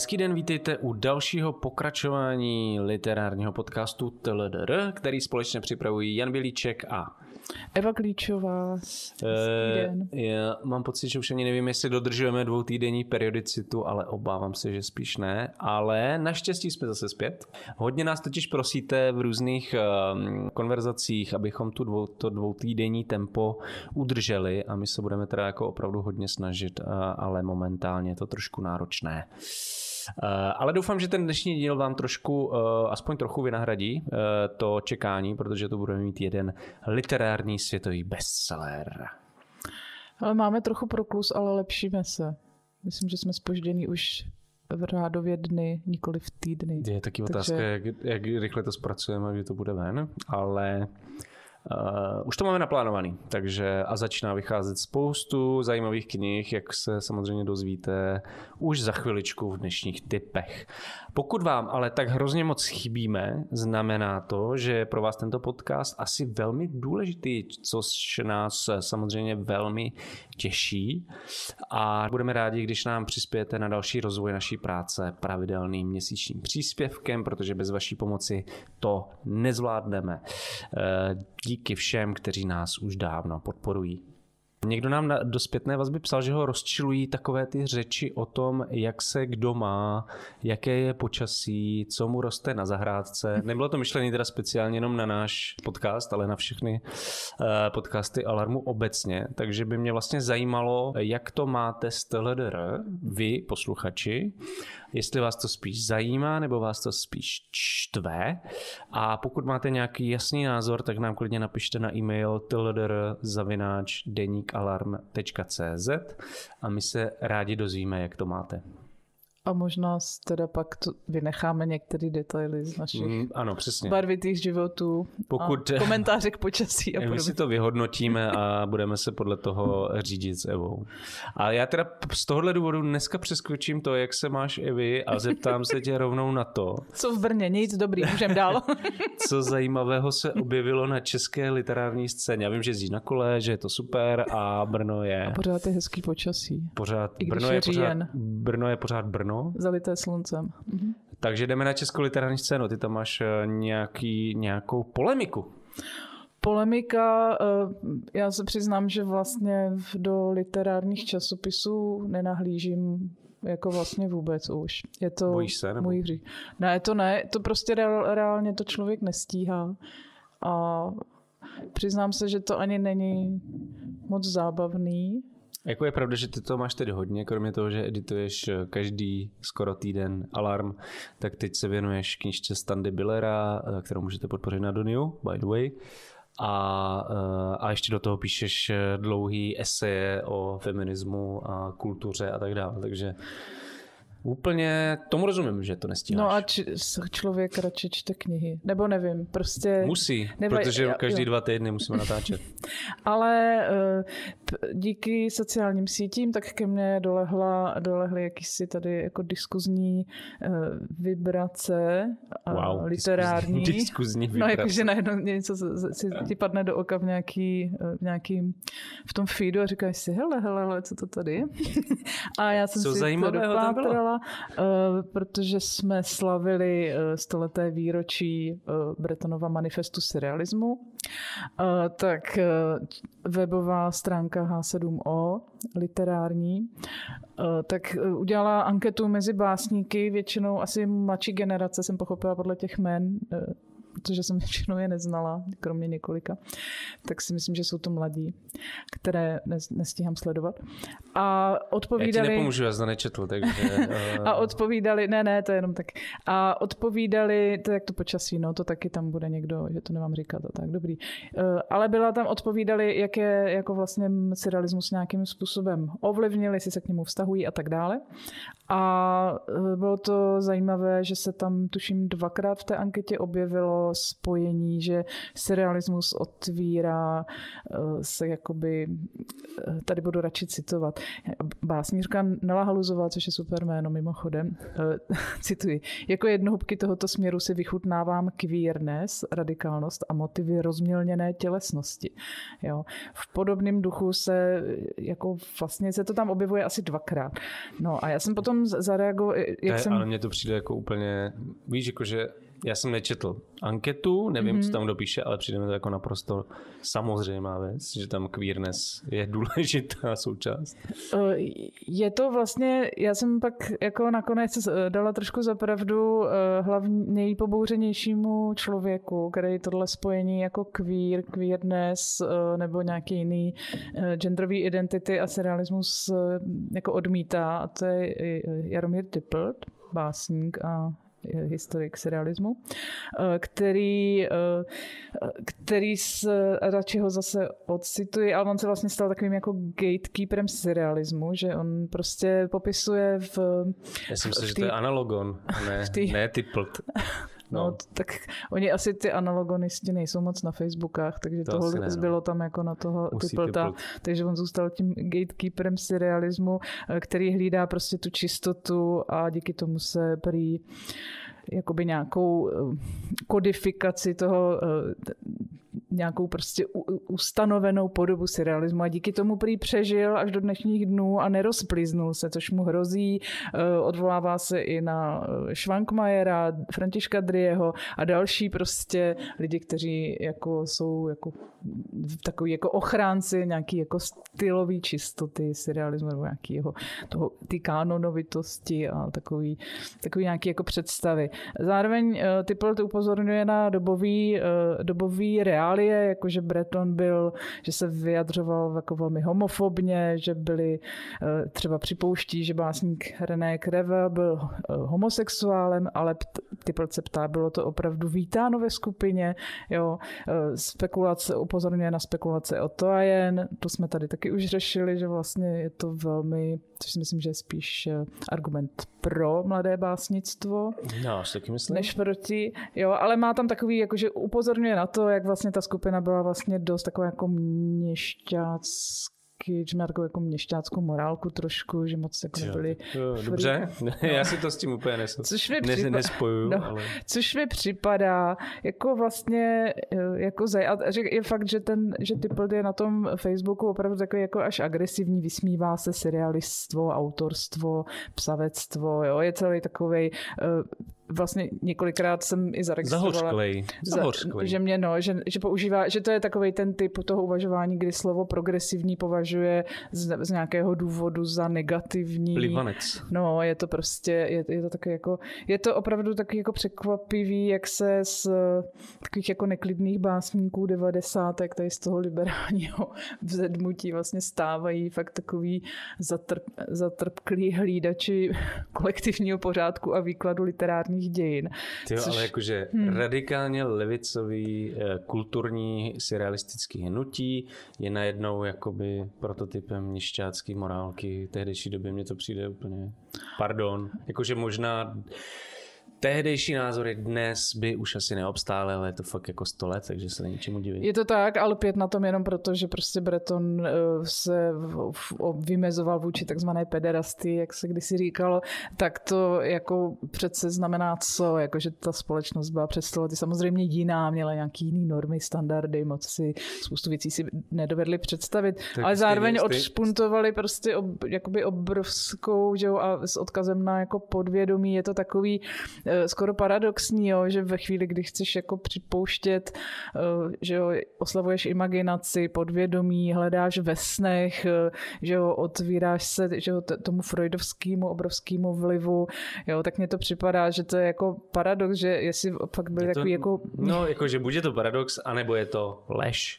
Hezký den, vítejte u dalšího pokračování literárního podcastu TLDR, který společně připravují Jan Bilíček a Eva Klíčová. Den. Já mám pocit, že už ani nevím, jestli dodržujeme dvoutýdenní periodicitu, ale obávám se, že spíš ne. Ale naštěstí jsme zase zpět. Hodně nás totiž prosíte v různých um, konverzacích, abychom tu dvou, to dvoutýdenní tempo udrželi a my se budeme teda jako opravdu hodně snažit, uh, ale momentálně je to trošku náročné. Uh, ale doufám, že ten dnešní díl vám trošku, uh, aspoň trochu vynahradí uh, to čekání, protože to budeme mít jeden literární světový bestseller. Ale máme trochu proklus, ale lepšíme se. Myslím, že jsme spoždění už v rádově dny, nikoli v týdny. Je taky Takže... otázka, jak, jak rychle to zpracujeme kdy to bude ven, ale Uh, už to máme naplánovaný, takže a začíná vycházet spoustu zajímavých knih, jak se samozřejmě dozvíte už za chviličku v dnešních typech. Pokud vám ale tak hrozně moc chybíme, znamená to, že je pro vás tento podcast asi velmi důležitý, což nás samozřejmě velmi těší a budeme rádi, když nám přispějete na další rozvoj naší práce pravidelným měsíčním příspěvkem, protože bez vaší pomoci to nezvládneme. Uh, díky všem, kteří nás už dávno podporují. Někdo nám do zpětné vazby psal, že ho rozčilují takové ty řeči o tom, jak se kdo má, jaké je počasí, co mu roste na zahrádce. Nebylo to myšlené teda speciálně jenom na náš podcast, ale na všechny eh, podcasty Alarmu obecně. Takže by mě vlastně zajímalo, jak to máte s TLDR, vy posluchači, jestli vás to spíš zajímá, nebo vás to spíš čtve. A pokud máte nějaký jasný názor, tak nám klidně napište na e-mail tldr.deníkalarm.cz a my se rádi dozvíme, jak to máte. A možná teda pak to vynecháme některé detaily z našich mm, ano, přesně. barvitých životů Pokud, a komentáře k počasí a My si to vyhodnotíme a budeme se podle toho řídit s Evou. A já teda z tohohle důvodu dneska přeskočím to, jak se máš Evi a zeptám se tě rovnou na to. Co v Brně? Nic dobrý, můžeme dál. co zajímavého se objevilo na české literární scéně? Já vím, že jezdíš na kole, že je to super a Brno je... A pořád je hezký počasí. Pořád, Brno je, pořád, Brno je pořád Brno Zalité sluncem. Mhm. Takže jdeme na českou literární scénu. Ty tam máš eh, nějaký, nějakou polemiku. Polemika, eh, já se přiznám, že vlastně do literárních časopisů nenahlížím jako vlastně vůbec už. Je to Bojíš se, nebo? můj hřích. Ne, to ne, to prostě reálně to člověk nestíhá. A přiznám se, že to ani není moc zábavný. Jako je pravda, že ty to máš tedy hodně, kromě toho, že edituješ eh, každý skoro týden alarm, tak teď se věnuješ knižce Standy Billera, eh, kterou můžete podpořit na Doniu, by the way. A, eh, a ještě do toho píšeš dlouhý eseje o feminismu a kultuře a tak dále. Takže Úplně tomu rozumím, že to nestíháš. No a č- člověk radši čte knihy. Nebo nevím, prostě... Musí, nebo, protože jo, každý jo. dva týdny musíme natáčet. Ale uh, díky sociálním sítím tak ke mně dolehla, dolehly jakýsi tady jako diskuzní uh, vibrace uh, wow, literární. Diskuzní, diskuzní vibrace. No jakože najednou něco si ti padne do oka v nějaký, v nějaký v tom feedu a říkáš si, hele, hele, hele, co to tady je? a já jsem co si to dopátrala uh, protože jsme slavili uh, stoleté výročí uh, Bretonova manifestu surrealismu. Tak webová stránka H7O, literární, tak udělala anketu mezi básníky, většinou asi mladší generace, jsem pochopila podle těch jmen, protože jsem většinou je neznala, kromě několika, tak si myslím, že jsou to mladí, které nestíhám sledovat. A odpovídali... Já ti nepomůžu, já to nečetl, takže... A odpovídali, ne, ne, to je jenom tak. A odpovídali, to jak to počasí, no, to taky tam bude někdo, že to nemám říkat, a tak, dobrý. Uh, ale byla tam, odpovídali, jak je jako vlastně surrealismus nějakým způsobem ovlivnili, jestli se k němu vztahují a tak dále. A uh, bylo to zajímavé, že se tam, tuším, dvakrát v té anketě objevilo spojení, že surrealismus otvírá eh, se jakoby, eh, tady budu radši citovat, básnířka Nela Haluzová, což je super jméno mimochodem, eh, cituji, jako jednohubky tohoto směru si vychutnávám queerness, radikálnost a motivy rozmělněné tělesnosti. Jo. V podobném duchu se, jako vlastně se to tam objevuje asi dvakrát. No a já jsem potom zareagoval, jak ne, jsem... Ale mně to přijde jako úplně, víš, jakože já jsem nečetl anketu, nevím, mm-hmm. co tam dopíše, ale přijde mi to jako naprosto samozřejmá věc, že tam queerness je důležitá součást. Eh, je to vlastně, já jsem pak jako nakonec eh, dala trošku zapravdu eh, hlavně nejpobouřenějšímu člověku, který tohle spojení jako queer, queerness nebo nějaký jiný genderový identity a serialismus jako odmítá a to je Jaromír Tippelt, básník a historik serialismu, eh, který, eh, který se, radši ho zase odcituje, ale on se vlastně stal takovým jako gatekeeperem serialismu, že on prostě popisuje v... Já si myslím, že to je analogon, ne, tý... ne typlt. No. no, tak oni asi ty analogonisti nejsou moc na Facebookách, takže to toho ne, zbylo no. tam jako na toho typlta. Takže on zůstal tím gatekeeperem serialismu, eh, který hlídá prostě tu čistotu a díky tomu se prý jakoby nějakou eh, kodifikaci toho eh, nějakou prostě ustanovenou podobu surrealismu a díky tomu prý přežil až do dnešních dnů a nerozpliznul se, což mu hrozí. Eh, odvolává se i na Švankmajera, Františka Drieho a další prostě lidi, kteří jako jsou jako takový jako ochránci nějaký jako stylový čistoty surrealismu nebo nějaký jeho toho, ty kanonovitosti a takový, takový nějaký jako představy. Zároveň uh, Typl upozorňuje na dobový, dobový reálie, jakože Breton byl, že se vyjadřoval jako velmi homofobně, že byli uh, třeba připouští, že básník René Kreve byl uh, homosexuálem, ale Typl se ptá, bylo to opravdu vítáno ve skupině, jo, uh, spekulace, upozorňuje na spekulace o to a jen, to jsme tady taky už řešili, že vlastně je to velmi, což si myslím, že je spíš argument pro mladé básnictvo. No, taky myslím. Než proti, jo, ale má tam takový, jakože upozorňuje na to, jak vlastně ta skupina byla vlastně dost taková jako měšťácká taky, že má takovou jako měšťáckou morálku trošku, že moc jako nebyli... Dobře, no. já si to s tím úplně nesu, což mi ne, nespojuju. No, ale... Což mi připadá jako vlastně eh, jako zaj... A je fakt, že ten, že Typl je na tom Facebooku opravdu takový jako až agresivní, vysmívá se serialiststvo, autorstvo, psavectvo, jo, je celý takový uh, vlastně několikrát jsem i zaregistrovala. Zahořklej. Zahořklej. Že mě no, že, že používá, že to je takový ten typ toho uvažování, kdy slovo progresivní považuje z, z nějakého důvodu za negativní. Plivanec. No, je to prostě, je, je to taky jako, je to opravdu taky jako překvapivý, jak se z takových jako neklidných básníků devadesátek, tady z toho liberálního vzedmutí vlastně stávají fakt takový zatrp, zatrpklí hlídači kolektivního pořádku a výkladu literární moderních dějin. Ty což... ale jakože hmm. radikálně levicový eh, kulturní surrealistický hnutí je najednou jakoby prototypem nišťácký morálky. Tehdejší době mně to přijde úplně, pardon, jakože možná tehdejší názory dnes by už asi neobstály, ale je to fakt jako 100 let, takže se není čemu divit. Je to tak, ale pět na tom jenom proto, že prostě Breton eh, se vymezoval vůči takzvané pederasty, jak se kdysi říkalo, tak to jako přece znamená co, jako že ta společnost byla přes lety samozřejmě jiná, měla nějaký jiný normy, standardy, moc si spoustu věcí si nedovedli představit, tak ale zároveň stejný, odšpuntovali prostě ob, jakoby obrovskou, že jo, a s odkazem na jako podvědomí je to takový skoro paradoxní, jo, že ve chvíli, kdy chceš jako připouštět, eh, že jo, oslavuješ imaginaci, podvědomí, hledáš ve snech, eh, že jo, otvíráš se že jo, tomu freudovskému obrovskému vlivu, jo, tak mně to připadá, že to je jako paradox, že jestli fakt byl takový jako... No, jako, že buď je to paradox, anebo je to lež.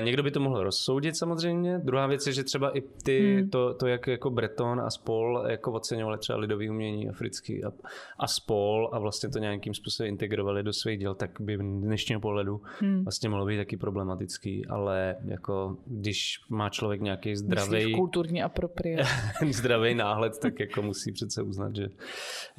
Někdo by to mohl rozsoudit samozřejmě. Druhá věc je, že třeba i ty, hmm. to, to, jak jako Breton a spol jako oceňovali třeba lidový umění africký a, a spol, škol a vlastně to nějakým způsobem integrovali do svých děl, tak by v dnešního pohledu hmm. vlastně mohlo být taky problematický, ale jako když má člověk nějaký zdravý kulturní apropriace. zdravý náhled, tak jako musí přece uznat, že,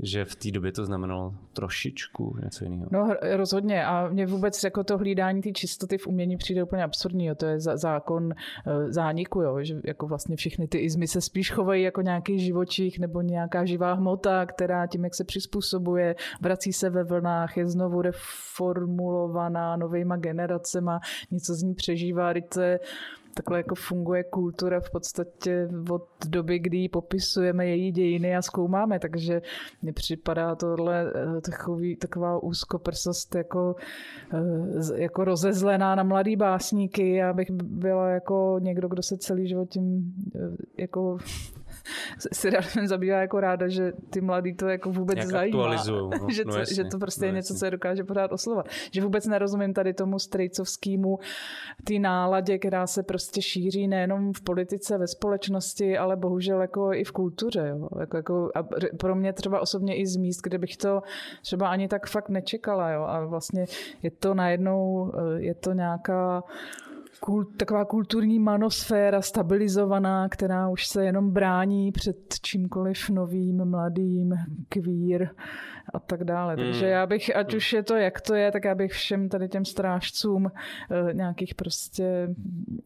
že v té době to znamenalo trošičku něco jiného. No rozhodně a mě vůbec jako to hlídání té čistoty v umění přijde úplně absurdní, jo. to je zákon eh, zániku, jo. že jako vlastně všechny ty izmy se spíš chovají jako nějaký živočích nebo nějaká živá hmota, která tím, jak se přizpůsobuje, vrací se ve vlnách, je znovu reformulovaná novejma generacema, něco z ní přežívá, je takhle jako funguje kultura v podstatě od doby, kdy popisujeme její dějiny a zkoumáme, takže mně připadá tohle eh, takový, taková úzkoprsost jako, eh, jako rozezlená na mladý básníky. Já bych byla jako někdo, kdo se celý život tím eh, jako seriálem zabývá jako ráda, že ty mladý to jako vůbec Jak zajímá. No, že, to, no že to prostě no je něco, co je dokáže pořád oslovat. Že vůbec nerozumím tady tomu strejcovskému ty náladě, která se prostě šíří nejenom v politice, ve společnosti, ale bohužel jako i v kultuře. Jo. Jako, jako, a pro mě třeba osobně i z míst, kde bych to třeba ani tak fakt nečekala. Jo. A vlastně je to najednou, eh, je to nějaká kult, taková kulturní manosféra stabilizovaná, která už se jenom brání před čímkoliv novým, mladým, kvír a tak dále. Hmm. Takže já bych, ať už je to, jak to je, tak já bych všem tady těm strážcům uh, nějakých prostě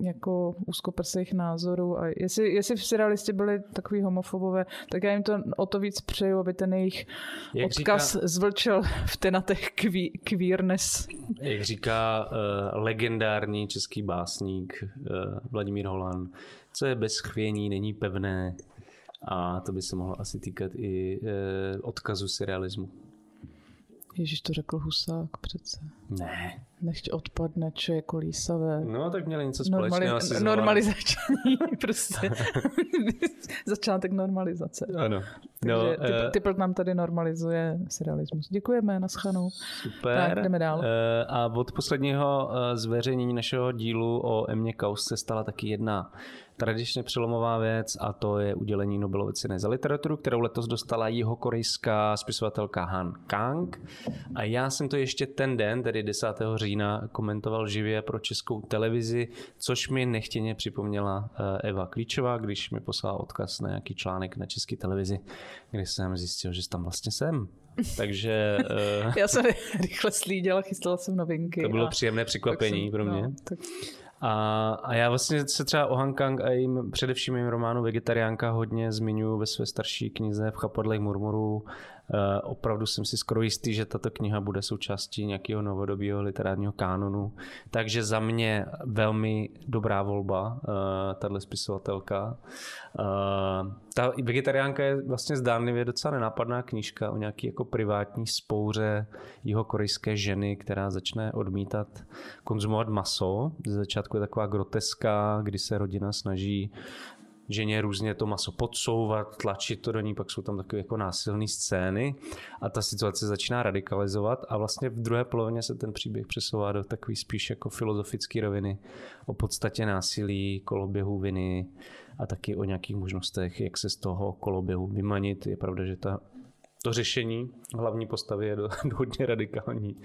jako úzkoprsých názorů a jestli, jestli v serialistě byli takový homofobové, tak já jim to o to víc přeju, aby ten jejich jak odkaz říká, zvlčel v tenatech kví, queerness. Jak říká uh, legendární český básník uh, Vladimír Holan, co je bez chvění, není pevné, a to by se mohlo asi týkat i e, odkazu serialismu. Ježíš to řekl Husák přece. Ne. Nechť odpadne, čo je kolísavé. No, tak měli něco společného. Normali- normalizační, prostě. Začátek normalizace. Ano. No, Takže uh, Typl nám tady normalizuje serialismus. Děkujeme, naschledanou. Super. Tak, jdeme dál. Uh, a od posledního uh, zveřejnění našeho dílu o Emě Kaus se stala taky jedna tradičně přelomová věc a to je udělení Nobelovy ceny za literaturu, kterou letos dostala jeho korejská spisovatelka Han Kang. A já jsem to ještě ten den, tedy 10. října, komentoval živě pro českou televizi, což mi nechtěně připomněla eh, Eva Klíčová, když mi poslala odkaz na nějaký článek na české televizi, kde jsem zjistil, že tam vlastně jsem. Takže... Uh, Já jsem rychle slíděla, chystala jsem novinky. To bylo a... příjemné překvapení pro mě. No, tak... A, a já vlastně se třeba o Hankang a jim, především jim románu Vegetariánka hodně zmiňuji ve své starší knize v Chapadlech murmurů opravdu jsem si skoro jistý, že tato kniha bude součástí nějakého novodobího literárního kánonu. Takže za mě velmi dobrá volba, uh, tahle spisovatelka. Uh, ta vegetariánka je vlastně zdánlivě docela nenápadná knížka o nějaký jako privátní spouře jeho korejské ženy, která začne odmítat konzumovat maso. Ze začátku je taková groteska, kdy se rodina snaží ženě různě to maso podsouvat, tlačit to do ní, pak jsou tam takové jako násilné scény a ta situace začíná radikalizovat a vlastně v druhé polovině se ten příběh přesouvá do takový spíš jako filozofické roviny o podstatě násilí, koloběhu viny a taky o nějakých možnostech, jak se z toho koloběhu vymanit. Je pravda, že ta to řešení hlavní postavy je do, hodně radikální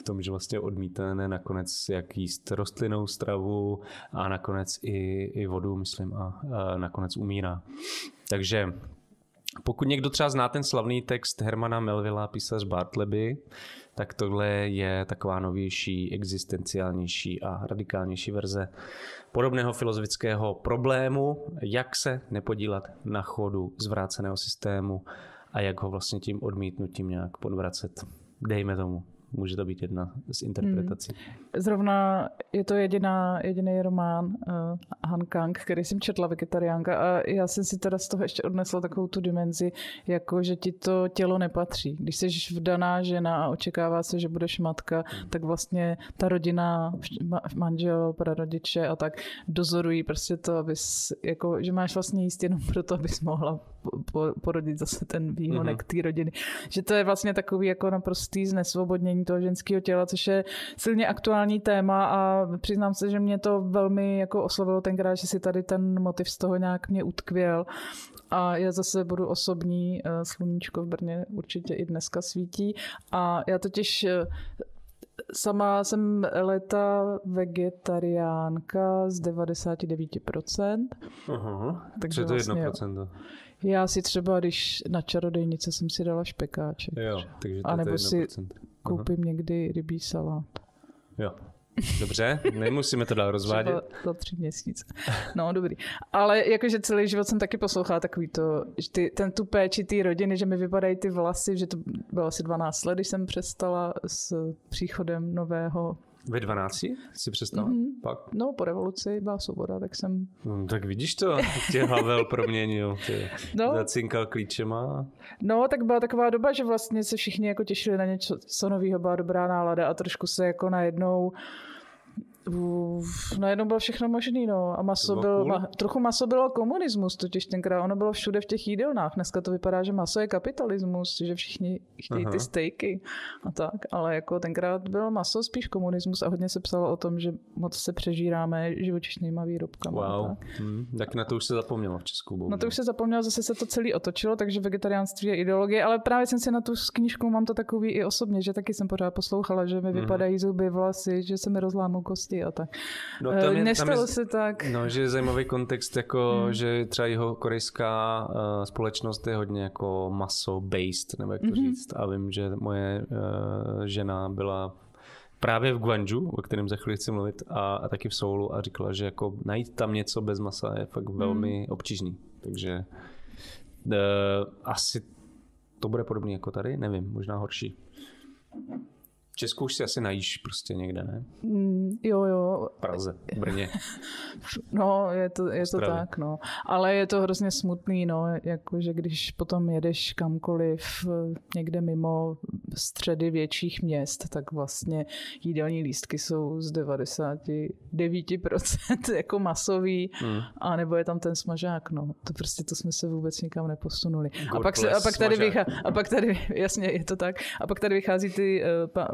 v tom, že vlastně odmítne nakonec jak jíst rostlinnou stravu a nakonec i, i vodu, myslím, a, a nakonec umírá. Takže pokud někdo třeba zná ten slavný text Hermana Melvilla, písař Bartleby, tak tohle je taková novější, existenciálnější a radikálnější verze podobného filozofického problému, jak se nepodílat na chodu zvráceného systému a jak ho vlastně tím odmítnutím nějak podvracet. Dejme tomu. Může to být jedna z interpretací. Hmm. Zrovna je to jediná, jediný román uh, Han Kang, který jsem četla vegetariánka a já jsem si teda z toho ještě odnesla takovou tu dimenzi, jako že ti to tělo nepatří. Když jsi vdaná žena a očekává se, že budeš matka, hmm. tak vlastně ta rodina, manžel, prarodiče a tak dozorují prostě to, abys, jako, že máš vlastně jíst jenom proto, abys mohla porodit zase ten výhonek mm-hmm. té rodiny. Že to je vlastně takový jako naprostý znesvobodnění toho ženského těla, což je silně aktuální téma a přiznám se, že mě to velmi jako oslovilo tenkrát, že si tady ten motiv z toho nějak mě utkvěl. A já zase budu osobní, eh, sluníčko v Brně určitě i dneska svítí. A já totiž eh, Sama jsem leta vegetariánka z 99%. Aha, takže to je vlastně, 1%. Já si třeba, když na čarodejnice jsem si dala špekáče. Jo, takže to A nebo si koupím Aha. někdy rybí salát. Jo. Dobře, nemusíme to dál rozvádět. Třeba za tři měsíce. No, dobrý. Ale jakože celý život jsem taky poslouchala takový to, že ty, ten tu péči té rodiny, že mi vypadají ty vlasy, že to bylo asi 12 let, když jsem přestala s příchodem nového Ve 12 si představil? Mm-hmm. Pak? No, po revoluci byla svoboda, tak jsem... No, tak vidíš to, tě Havel proměnil, tě no. zacinkal klíčema. No, tak byla taková doba, že vlastně se všichni jako těšili na něco co nového, byla dobrá nálada a trošku se jako najednou najednou bylo všechno možný, no. A maso bylo, cool. ma, trochu maso bylo komunismus, totiž tenkrát ono bylo všude v těch jídelnách. Dneska to vypadá, že maso je kapitalismus, že všichni chtějí Aha. ty stejky a tak. Ale jako tenkrát bylo maso spíš komunismus a hodně se psalo o tom, že moc se přežíráme živočišnýma výrobkama. Wow. Tak. Hmm, tak na to už se zapomnělo v Česku. Bohužel. Na to už se zapomnělo, zase se to celý otočilo, takže vegetariánství je ideologie, ale právě jsem si na tu knížku mám to takový i osobně, že taky jsem pořád poslouchala, že mi hmm. vypadají zuby, vlasy, že se mi rozlámou kosti a tak. No, tam je, Nestalo tam je, se tak. No, že je zajímavý kontext, jako, hmm. že třeba jeho korejská uh, společnost je hodně jako maso-based, nebo jak to hmm. říct. A vím, že moje uh, žena byla právě v Guangzhou, o kterém za chvíli chci mluvit, a, a taky v Soulu a říkala, že jako najít tam něco bez masa je fakt velmi hmm. obtížný. Takže uh, asi to bude podobné jako tady, nevím, možná horší. V Česku už si asi najíš prostě někde, ne? Mm, jo, jo. V Praze, v Brně. no, je to, je to tak, no. Ale je to hrozně smutný, no, jakože když potom jedeš kamkoliv někde mimo středy větších měst, tak vlastně jídelní lístky jsou z 99% jako masový, hmm. a nebo je tam ten smažák, no. To prostě to jsme se vůbec nikam neposunuli. a pak, se, a pak tady vychází, a pak tady, jasně, je to tak, a pak tady vychází ty uh, pa,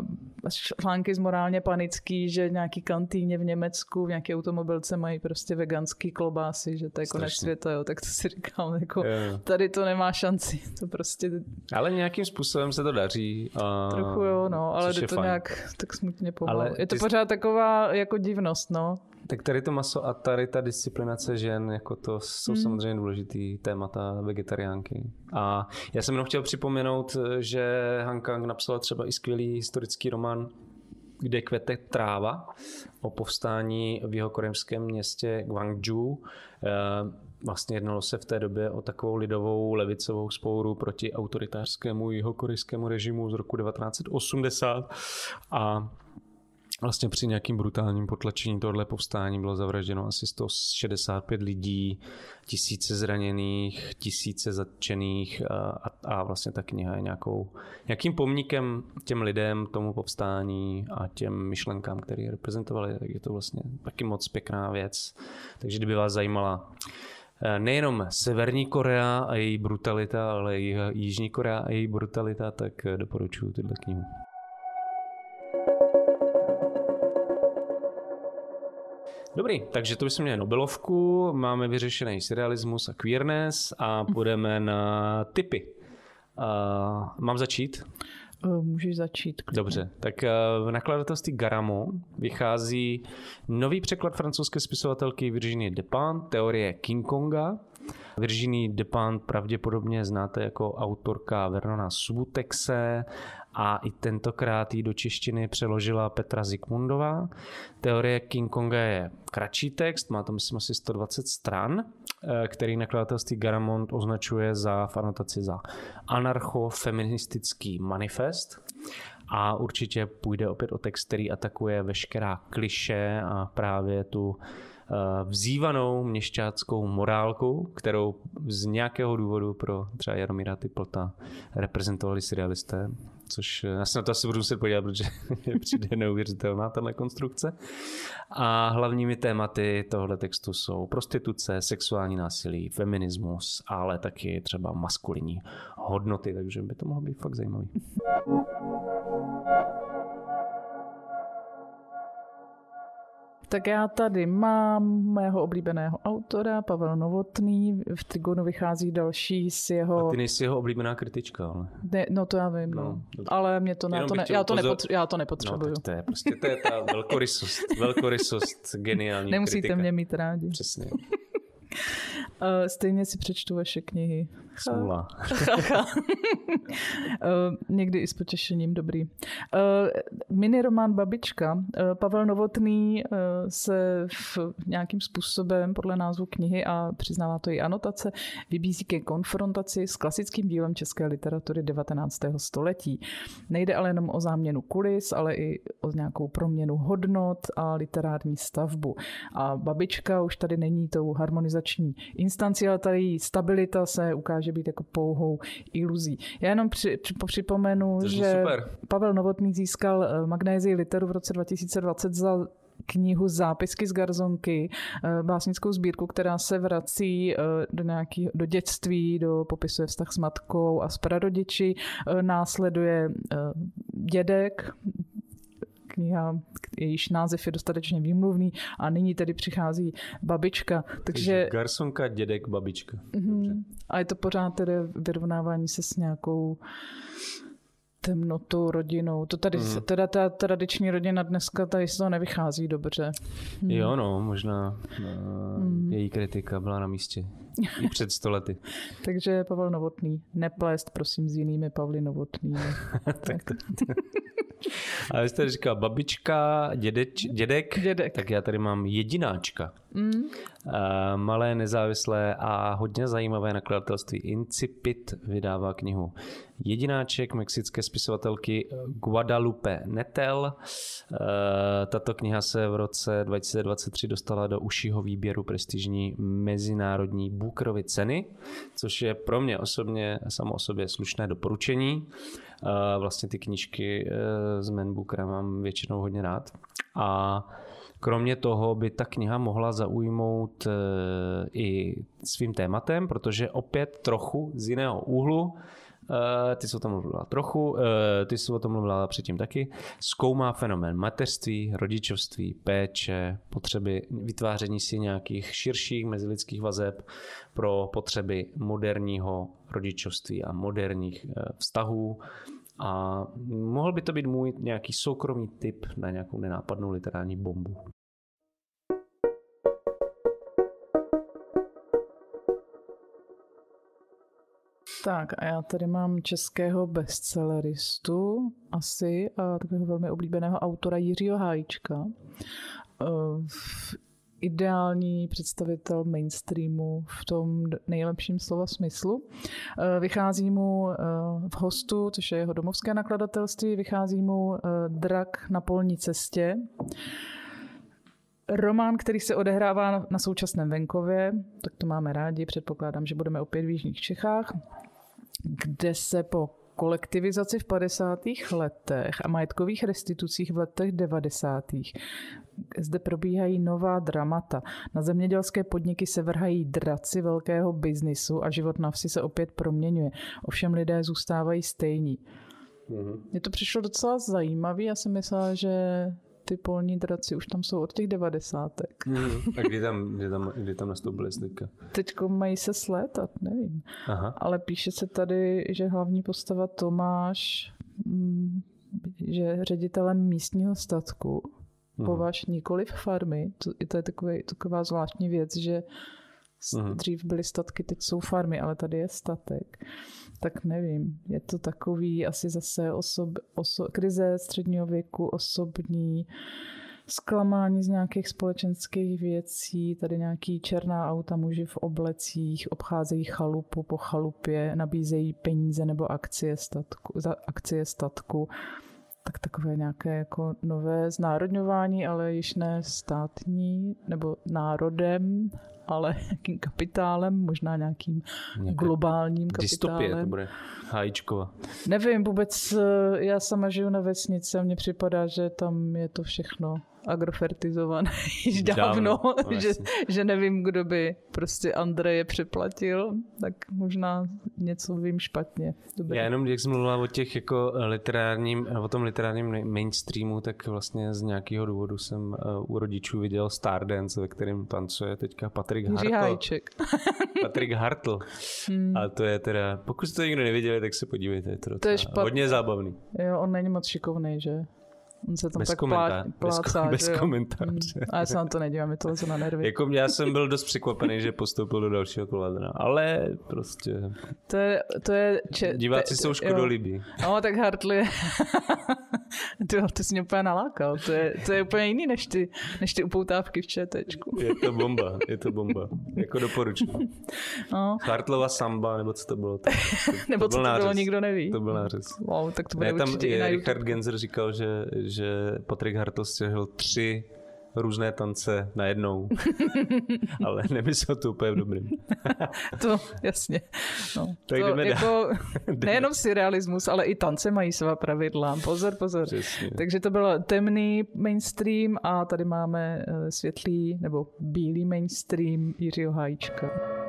články z morálně panický, že nějaký kantýně v Německu, v nějaké automobilce mají prostě veganský klobásy, že to je konec světa, jo, tak to si říkám, jako yeah. tady to nemá šanci, to prostě... Ale nějakým způsobem se to daří. A... Trochu jo, no, ale jde to fajn. nějak tak smutně pomalu. Ale je to ty... pořád taková jako divnost, no. Tak tady to maso a tady ta disciplinace žen, jako to jsou hmm. samozřejmě důležitý témata vegetariánky. A já jsem jenom chtěl připomenout, že Han Kang napsal třeba i skvělý historický román kde kvete tráva o povstání v jeho korejském městě Gwangju. Eh, vlastně jednalo se v té době o takovou lidovou levicovou spouru proti autoritářskému jihokorejskému režimu z roku 1980 a vlastně při nějakým brutálním potlačení tohle povstání bylo zavražděno asi 165 lidí, tisíce zraněných, tisíce zatčených a, a, a vlastně ta kniha je nějakou, nějakým pomníkem těm lidem, tomu povstání a těm myšlenkám, které reprezentovali, tak je to vlastně taky moc pěkná věc. Takže kdyby vás zajímala eh, nejenom Severní Korea a její brutalita, ale i Jižní Korea a její brutalita, tak eh, doporučuji tuhle knihu. Dobrý, takže to bychom měli Nobelovku, máme vyřešený surrealismus a queerness a půjdeme na typy. Uh, mám začít? Můžeš začít. Klidně. Dobře, tak v nakladatelství Garamo vychází nový překlad francouzské spisovatelky Virginie Despentes, teorie King Konga. Virginie Despentes pravděpodobně znáte jako autorka Vernona Subutexe a i tentokrát ji do češtiny přeložila Petra Zikmundová. Teorie King Konga je kratší text, má to myslím asi 120 stran, eh, který nakladatelství Garamond označuje za v anotaci za anarcho-feministický manifest. A určitě půjde opět o text, který atakuje veškerá kliše a právě tu vzývanou měšťáckou morálku, kterou z nějakého důvodu pro třeba Jaromíra Typlta reprezentovali surrealisté což já se na to asi budu muset podívat, protože přijde neuvěřitelná tahle konstrukce. A hlavními tématy tohoto textu jsou prostituce, sexuální násilí, feminismus, ale taky třeba maskulinní hodnoty, takže by to mohlo být fakt zajímavý. Tak já tady mám mého oblíbeného autora, Pavel Novotný. V Trigonu vychází další z jeho... A ty nejsi jeho oblíbená kritička, ale... Ne, no to já vím, no. no ale mě to, ne, to ne, já, to nepotře- já to nepotřebuju. No, to je prostě to je ta velkorysost, velkorysost geniální Nemusíte kritika. mě mít rádi. Přesně. Stejně si přečtu vaše knihy. Smula. Eh, někdy i s potěšením, dobrý. Eh, mini román Babička. Eh, Pavel Novotný se v nějakým způsobem podle názvu knihy a přiznává to i anotace, vybízí ke konfrontaci s klasickým dílem české literatury 19. století. Nejde ale jenom o záměnu kulis, ale i o nějakou proměnu hodnot a literární stavbu. A Babička už tady není tou harmonizační instancí, ale tady stabilita se ukáže být jako pouhou iluzí. Já jenom při, při, připomenu, To že super. Pavel Novotný získal eh, Magnézii literu v roce 2020 za knihu Zápisky z Garzonky, eh, básnickou sbírku, která se vrací eh, do, nějaký, do dětství, do popisuje vztah s matkou a s prarodiči. Následuje dědek, kniha, jejíž název je dostatečně výmluvný a nyní tedy přichází babička. Takže Garsonka, dědek, babička. Dobře. Mhm. A je to pořád tedy vyrovnávání se s nějakou temnotou rodinou. To tady, Mhm. teda ta tradiční rodina dneska tady z toho nevychází dobře. Mhm. Jo, no, možná uh, její kritika byla na místě. I před stolety. Takže Pavel Novotný. Neplést, prosím, s jinými Pavly Novotnými. tak. A vy jste říkal babička, dědeč, dědek, Dědek. tak já tady mám jedináčka. Mm. Uh, malé, nezávislé a hodně zajímavé nakladatelství Incipit vydává knihu Jedináček mexické spisovatelky Guadalupe Netel. Uh, tato kniha se v roce 2023 dostala do užšího výběru prestižní mezinárodní Bookerovy ceny, což je pro mě osobně samo o sobě slušné doporučení. Vlastně ty knížky uh, z Man Bookera mám většinou hodně rád. A Kromě toho by ta kniha mohla zaujmout e, i svým tématem, protože opět trochu z jiného úhlu, ty jsi o tom mluvila trochu, e, ty jsi o tom mluvila předtím taky, zkoumá fenomén mateřství, rodičovství, péče, potřeby vytváření si nějakých širších mezilidských vazeb pro potřeby moderního rodičovství a moderních e, vztahů. A mohl by to být můj nějaký soukromý tip na nějakou nenápadnou literární bombu. Tak a já tady mám českého bestselleristu asi a takového velmi oblíbeného autora Jiřího Hájčka. Eh, Ideální představitel mainstreamu v tom nejlepším slova smyslu. Eh, Vychází mu eh, v hostu, což je jeho domovské nakladatelství, vychází mu Drak na polní cestě. Román, který se odehrává na současném venkově, tak to máme rádi, předpokládám, že budeme opět v Jižních Čechách, kde se po kolektivizaci v 50. letech a majetkových restitucích v letech 90. Zde probíhají nová dramata. Na zemědělské podniky se vrhají draci velkého biznisu a život na vsi se opět proměňuje. Ovšem lidé zůstávají stejní. Mně to přišlo docela zajímavý. Já jsem myslela, že ty polní draci už tam jsou od těch devadesátek. A kdy tam, kdy tam, kdy tam nastoupili teďka? Teďko mají se slétat, nevím. Aha. Ale píše se tady, že hlavní postava Tomáš mm, že ředitelem místního statku, Mhm. považ nikoliv farmy. To, to je takový, taková zvláštní věc, že Mhm. dřív byly statky, teď jsou farmy, ale tady je statek. Tak nevím, je to takový asi zase osob, oso, krize středního věku, osobní, zklamání z nějakých společenských věcí, tady nějaký černá auta, muži v oblecích, obcházejí chalupu po chalupě, nabízejí peníze nebo akcie statku, za akcie statku. Tak takové nějaké jako nové znárodňování, ale již ne státní nebo národem, ale nějakým kapitálem, možná nějakým Nějaká globálním Dystopie to kapitálem. bude. Hájíčkova. Nevím, vůbec eh, já sama žiju na vesnici a mně připadá, že tam je to všechno agrofertizované již dávno, Dávno, no že, že nevím, kdo by prostě Andreje přeplatil, tak možná něco vím špatně. Dobrý. Já jenom, jak jsem mluvila o těch jako literárním, o tom literárním mainstreamu, tak vlastně z nějakého důvodu jsem eh, u rodičů viděl Stardance, ve kterém tancuje teďka Patrik Jiří Hartl. Hájček. Patrik Hartl. Hmm. A to je teda, pokud jste to někdo neviděli, tak se podívejte. Je to, To je špatné. hodně zábavný. Jo, on není moc šikovný, že? On se tam Bez tak komentáře. plá, plácá, bez, bez komentáře. Mm, A já se na to nedívám, mi to leze na nervy. Jako já jsem byl dost překvapený, že postoupil do dalšího kola, ale prostě To je, to je če, diváci te- jsou škodolibí. No, tak Hartley, ty, ty jsi mě úplně nalákal. To je, to je úplně jiný než ty, než ty upoutávky v ČTčku. Je to bomba, je to bomba. Jako doporučuji. No, Hartlova samba, nebo co to bylo? To, nebo co to bylo, nářez. nikdo neví. To byl nářez. Wow, tak to bude Ne, tam určitě je. Richard Genzer říkal, že, že Patrik Hartl stěhl tři různé tance najednou. Ale nemyslel to úplně v dobrým. To, jasně. No, Tak to jdeme jako, nejenom surrealismus, ale i tance mají svá pravidla. Pozor, pozor. Přesně. Takže to byl temný mainstream a tady máme eh, světlý nebo bílý mainstream Jiřího Hájíčka.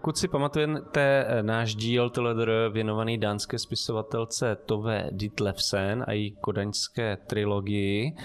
Pokud si pamatujete eh, náš díl Teledr věnovaný dánské spisovatelce Tove Ditlevsen a její kodaňské trilogii,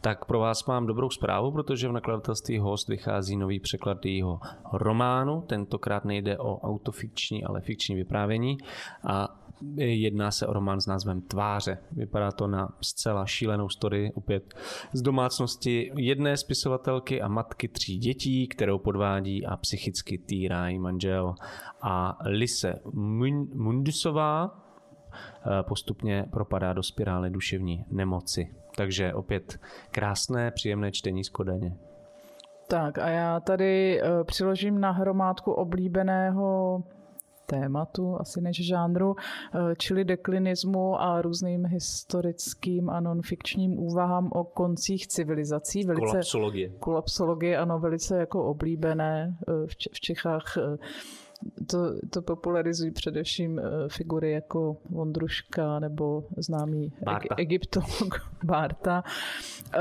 tak pro vás mám dobrou zprávu, protože v nakladatelství Host vychází nový překlad jejího románu. Tentokrát nejde o autofikční, ale fikční vyprávění a Jedná se o román s názvem Tváře. Vypadá to na zcela šílenou story, opět z domácnosti jedné spisovatelky a matky tří dětí, kterou podvádí a psychicky týrá její manžel. A Lise Mun- Mundusová eh, postupně propadá do spirály duševní nemoci. Takže opět krásné, příjemné čtení z Kodaně. Tak a já tady uh, přiložím na hromádku oblíbeného tématu, asi než žánru, eh, čili deklinismu a různým historickým a nonfikčním úvahám o koncích civilizací. Velice, Kolapsologie. kolapsologie, ano, velice jako oblíbené eh, v Čechách. To, to popularizují především eh, figury jako Vondruška nebo známý Bárta. Eg- egyptolog Bárta. Eh,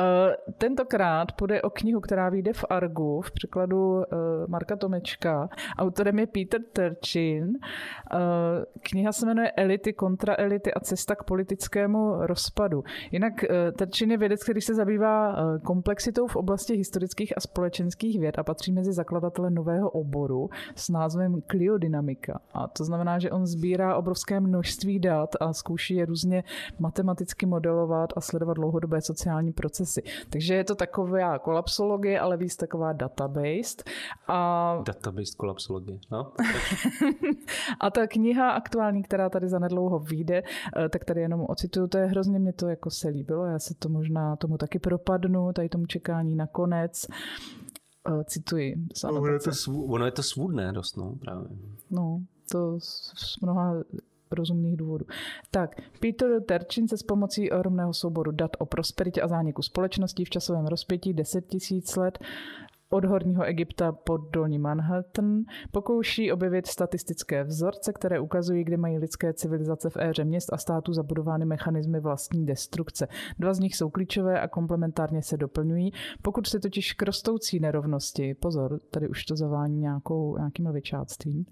Tentokrát půjde o knihu, která vyjde v Argu v překladu eh, Marka Tomečka. Autorem je Peter. Eh, Kniha se jmenuje Elity, kontraelity a cesta k politickému rozpadu. Jinak Turchin je vědec, který se zabývá komplexitou v oblasti historických a společenských věd a patří mezi zakladatele nového oboru s názvem kliodynamika. A to znamená, že on sbírá obrovské množství dat a zkouší je různě matematicky modelovat a sledovat dlouhodobé sociální procesy. Takže je to taková kolapsologie, ale víc taková database. A Database kolapsologie. No, a ta kniha aktuální, která tady zanedlouho vyjde, eh, tak tady jenom ocituju, to je hrozně mě to jako se líbilo, já se to možná tomu taky propadnu, tady tomu čekání na konec. Eh, Cituji z ono, je to svů, ono je to svůdné dost, no, právě. No, to z z mnoha rozumných důvodů. Tak, Peter Terčin se s pomocí ohromného souboru dat o prosperitě a zániku společnosti v časovém rozpětí 10 tisíc let od horního Egypta pod dolní Manhattan pokouší objevit statistické vzorce, které ukazují, kde mají lidské civilizace v éře měst a států zabudovány mechanismy vlastní destrukce. Dva z nich jsou klíčové a komplementárně se doplňují. Pokud se totiž k rostoucí nerovnosti, pozor, tady už to zavání nějakou, nějakým levičáctvím,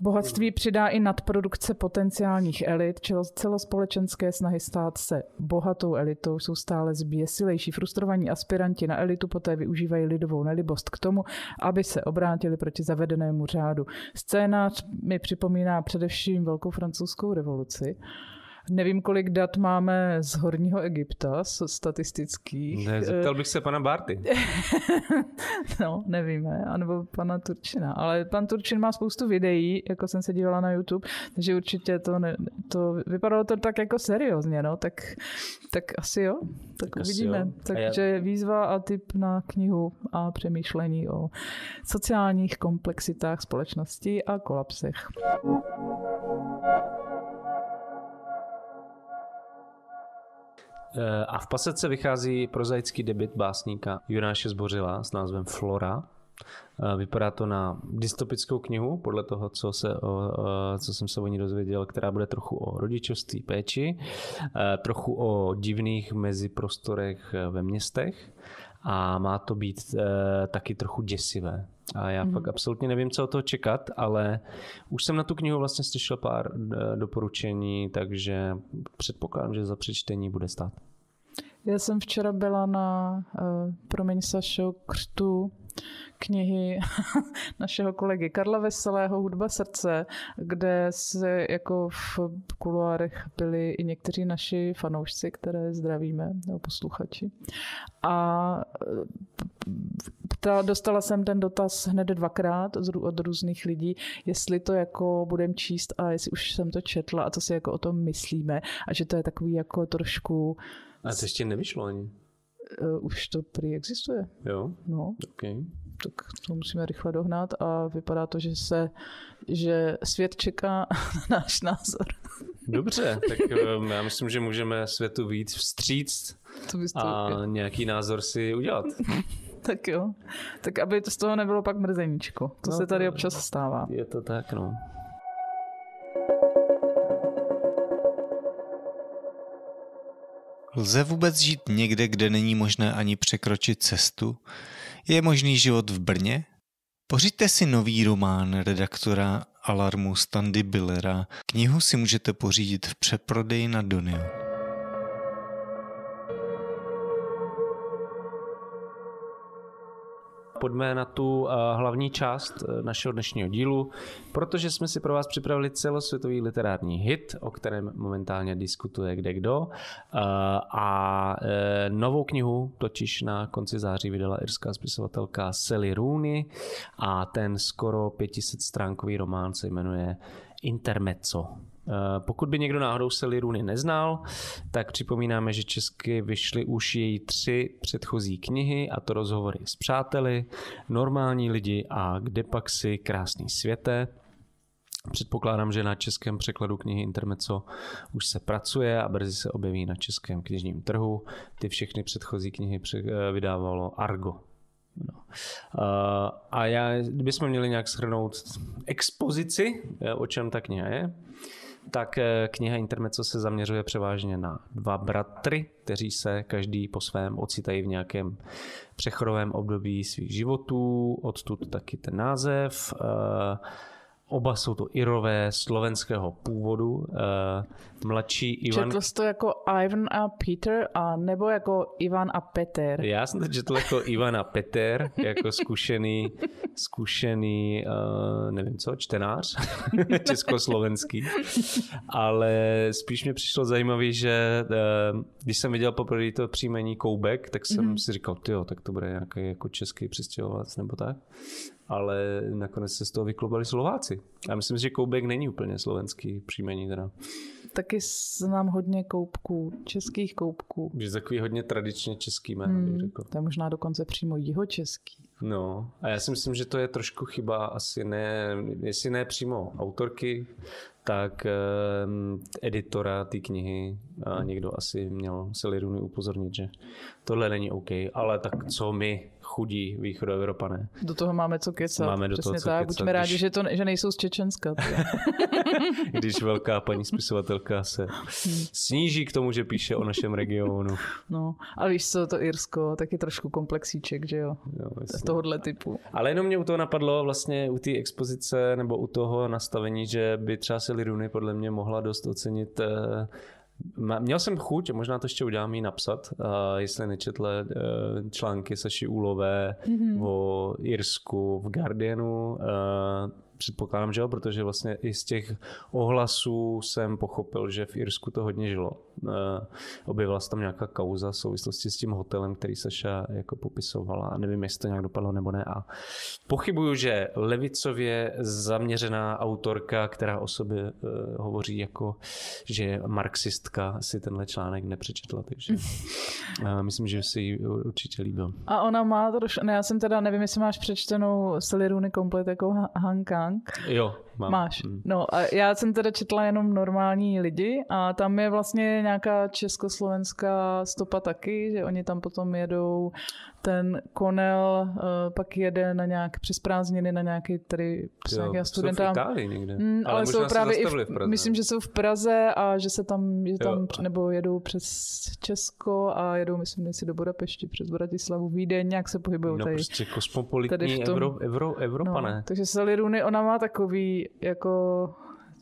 Bohatství přidá i nadprodukce potenciálních elit, celospolečenské snahy stát se bohatou elitou jsou stále zběsilejší. Frustrovaní aspiranti na elitu poté využívají lidovou nelibost k tomu, aby se obrátili proti zavedenému řádu. Scénář mi připomíná především Velkou francouzskou revoluci. Nevím, kolik dat máme z Horního Egypta, z statistických. Ne, zeptal bych se pana Barty. No, nevíme, anebo pana Turčina. Ale pan Turčin má spoustu videí, jako jsem se dívala na YouTube, takže určitě to, ne, to vypadalo to tak jako seriózně, no, tak, tak asi jo, tak, Tak uvidíme. jo. A já- Takže výzva a tip na knihu a přemýšlení o sociálních komplexitách společnosti a kolapsech. A v pasece vychází prozaický debit básníka Junáše Zbořila s názvem Flora. Eh, Vypadá to na dystopickou knihu, podle toho, co, se, o- o- co jsem se o ní dozvěděl, která bude trochu o rodičovství, péči, eh, trochu o divných meziprostorech eh, ve městech a má to být eh, taky trochu děsivé. A já mm. fakt absolutně nevím, co od toho čekat, ale už jsem na tu knihu vlastně slyšel pár eh, doporučení, takže předpokládám, že za přečtení bude stát. Já jsem včera byla na uh, Promiň Sašo křtu knihy našeho kolegy Karla Veselého Hudba srdce, kde se jako v kuloárech byli i někteří naši fanoušci, které zdravíme, nebo posluchači. A ta, dostala jsem ten dotaz hned dvakrát od různých lidí, jestli to jako budem číst a jestli už jsem to četla a co si jako o tom myslíme a že to je takový jako trošku... A to ještě nevyšlo ani. Uh, už to prý existuje. Jo? No. Okay. Tak to musíme rychle dohnat a vypadá to, že se, že svět čeká na náš názor. Dobře, tak um, já myslím, že můžeme světu víc vstříct to a nějaký názor si udělat. tak jo. Tak aby to z toho nebylo pak mrzeníčko. To no, se tady to, občas stává. Je to tak, no. Lze vůbec žít někde, kde není možné ani překročit cestu? Je možný život v Brně? Pořiďte si nový román redaktora Alarmu Standy Billera. Knihu si můžete pořídit v přeprodeji na Donio. Pojďme na tu eh, hlavní část eh, našeho dnešního dílu, protože jsme si pro vás připravili celosvětový literární hit, o kterém momentálně diskutuje kde kdo. Eh, a novou knihu totiž na konci září vydala irská spisovatelka Sally Rooney a ten skoro 500 stránkový román se jmenuje Intermezzo. Eh, pokud by někdo náhodou Sally Rooney neznal, tak připomínáme, že česky vyšly už její tři předchozí knihy, a to rozhovory s přáteli, normální lidi a kde pak si krásný světe. Předpokládám, že na českém překladu knihy Intermezzo už se pracuje a brzy se objeví na českém knižním trhu. Ty všechny předchozí knihy eh, vydávalo Argo. No. Uh, a já, kdybychom měli nějak shrnout expozici, o čem ta kniha je, tak eh, kniha Intermezzo se zaměřuje převážně na dva bratry, kteří se každý po svém ocitají v nějakém přechodovém období svých životů, odtud taky ten název. Uh, Oba jsou to Irové slovenského původu. Eh, mladší Ivan... Četl jsi to jako Ivan a Peter, a nebo jako Ivan a Peter? Já jsem to četl jako Ivan a Peter, jako zkušený, zkušený uh, nevím co, čtenář československý. Ale spíš mi přišlo zajímavé, že uh, když jsem viděl poprvé to příjmení Koubek, tak jsem mm-hmm. si říkal, tyjo, tak to bude nějaký jako český přistěhovac nebo tak ale nakonec se z toho vyklubali Slováci. Já myslím, že Koubek není úplně slovenský příjmení teda. Taky znám hodně koupků, českých koupků. Že takový hodně tradičně český jméno, hmm, bych řekl. To je možná dokonce přímo jihočeský. No, a já si myslím, že to je trošku chyba asi ne, jestli ne přímo autorky, tak eh, editora té knihy a někdo asi měl se Liruny upozornit, že tohle není OK, ale tak co my chudí východoevropané. Do toho máme co kecat. Máme do Přesně toho co tak. kecat, Buďme rádi, když... že, to, že nejsou z Čečenska. když velká paní spisovatelka se sníží k tomu, že píše o našem regionu. No, a víš co, to Irsko, taky trošku komplexíček, že jo? jo z tohohle typu. Ale jenom mě u toho napadlo vlastně u té expozice nebo u toho nastavení, že by třeba se Liruny podle mě mohla dost ocenit eh, Měl jsem chuť, možná to ještě udělám jí napsat, uh, jestli nečetle uh, články Saši Úlové mm-hmm. o Irsku v Guardianu. Uh, předpokládám, že jo, protože vlastně i z těch ohlasů jsem pochopil, že v Irsku to hodně žilo. Eh, objevila se tam nějaká kauza v souvislosti s tím hotelem, který Saša jako popisovala. A nevím, jestli to nějak dopadlo nebo ne. A pochybuju, že levicově zaměřená autorka, která o sobě uh, hovoří jako, že je marxistka, si tenhle článek nepřečetla. Takže uh, myslím, že si ji určitě líbil. A ona má trošku, ne, já jsem teda, nevím, jestli máš přečtenou Seliruny komplet jako Hankang. Jo, mám. Máš. Mm. No a já jsem teda četla jenom normální lidi a tam je vlastně nějaká československá stopa taky, že oni tam potom jedou ten Konel uh, pak jede na nějak přes prázdniny na nějaký tady přes nějakého studenta. Jsou v Itálii někde. Mm, ale, ale jsou právě i v, v Praze. myslím, že jsou v Praze a že se tam, že tam nebo jedou přes Česko a jedou, myslím, si do Budapešti přes Bratislavu, Vídeň, nějak se pohybují no, tady. prostě kosmopolitní tom, Evro, Evro, Evropané. No, takže Sally Rooney, ona má takový jako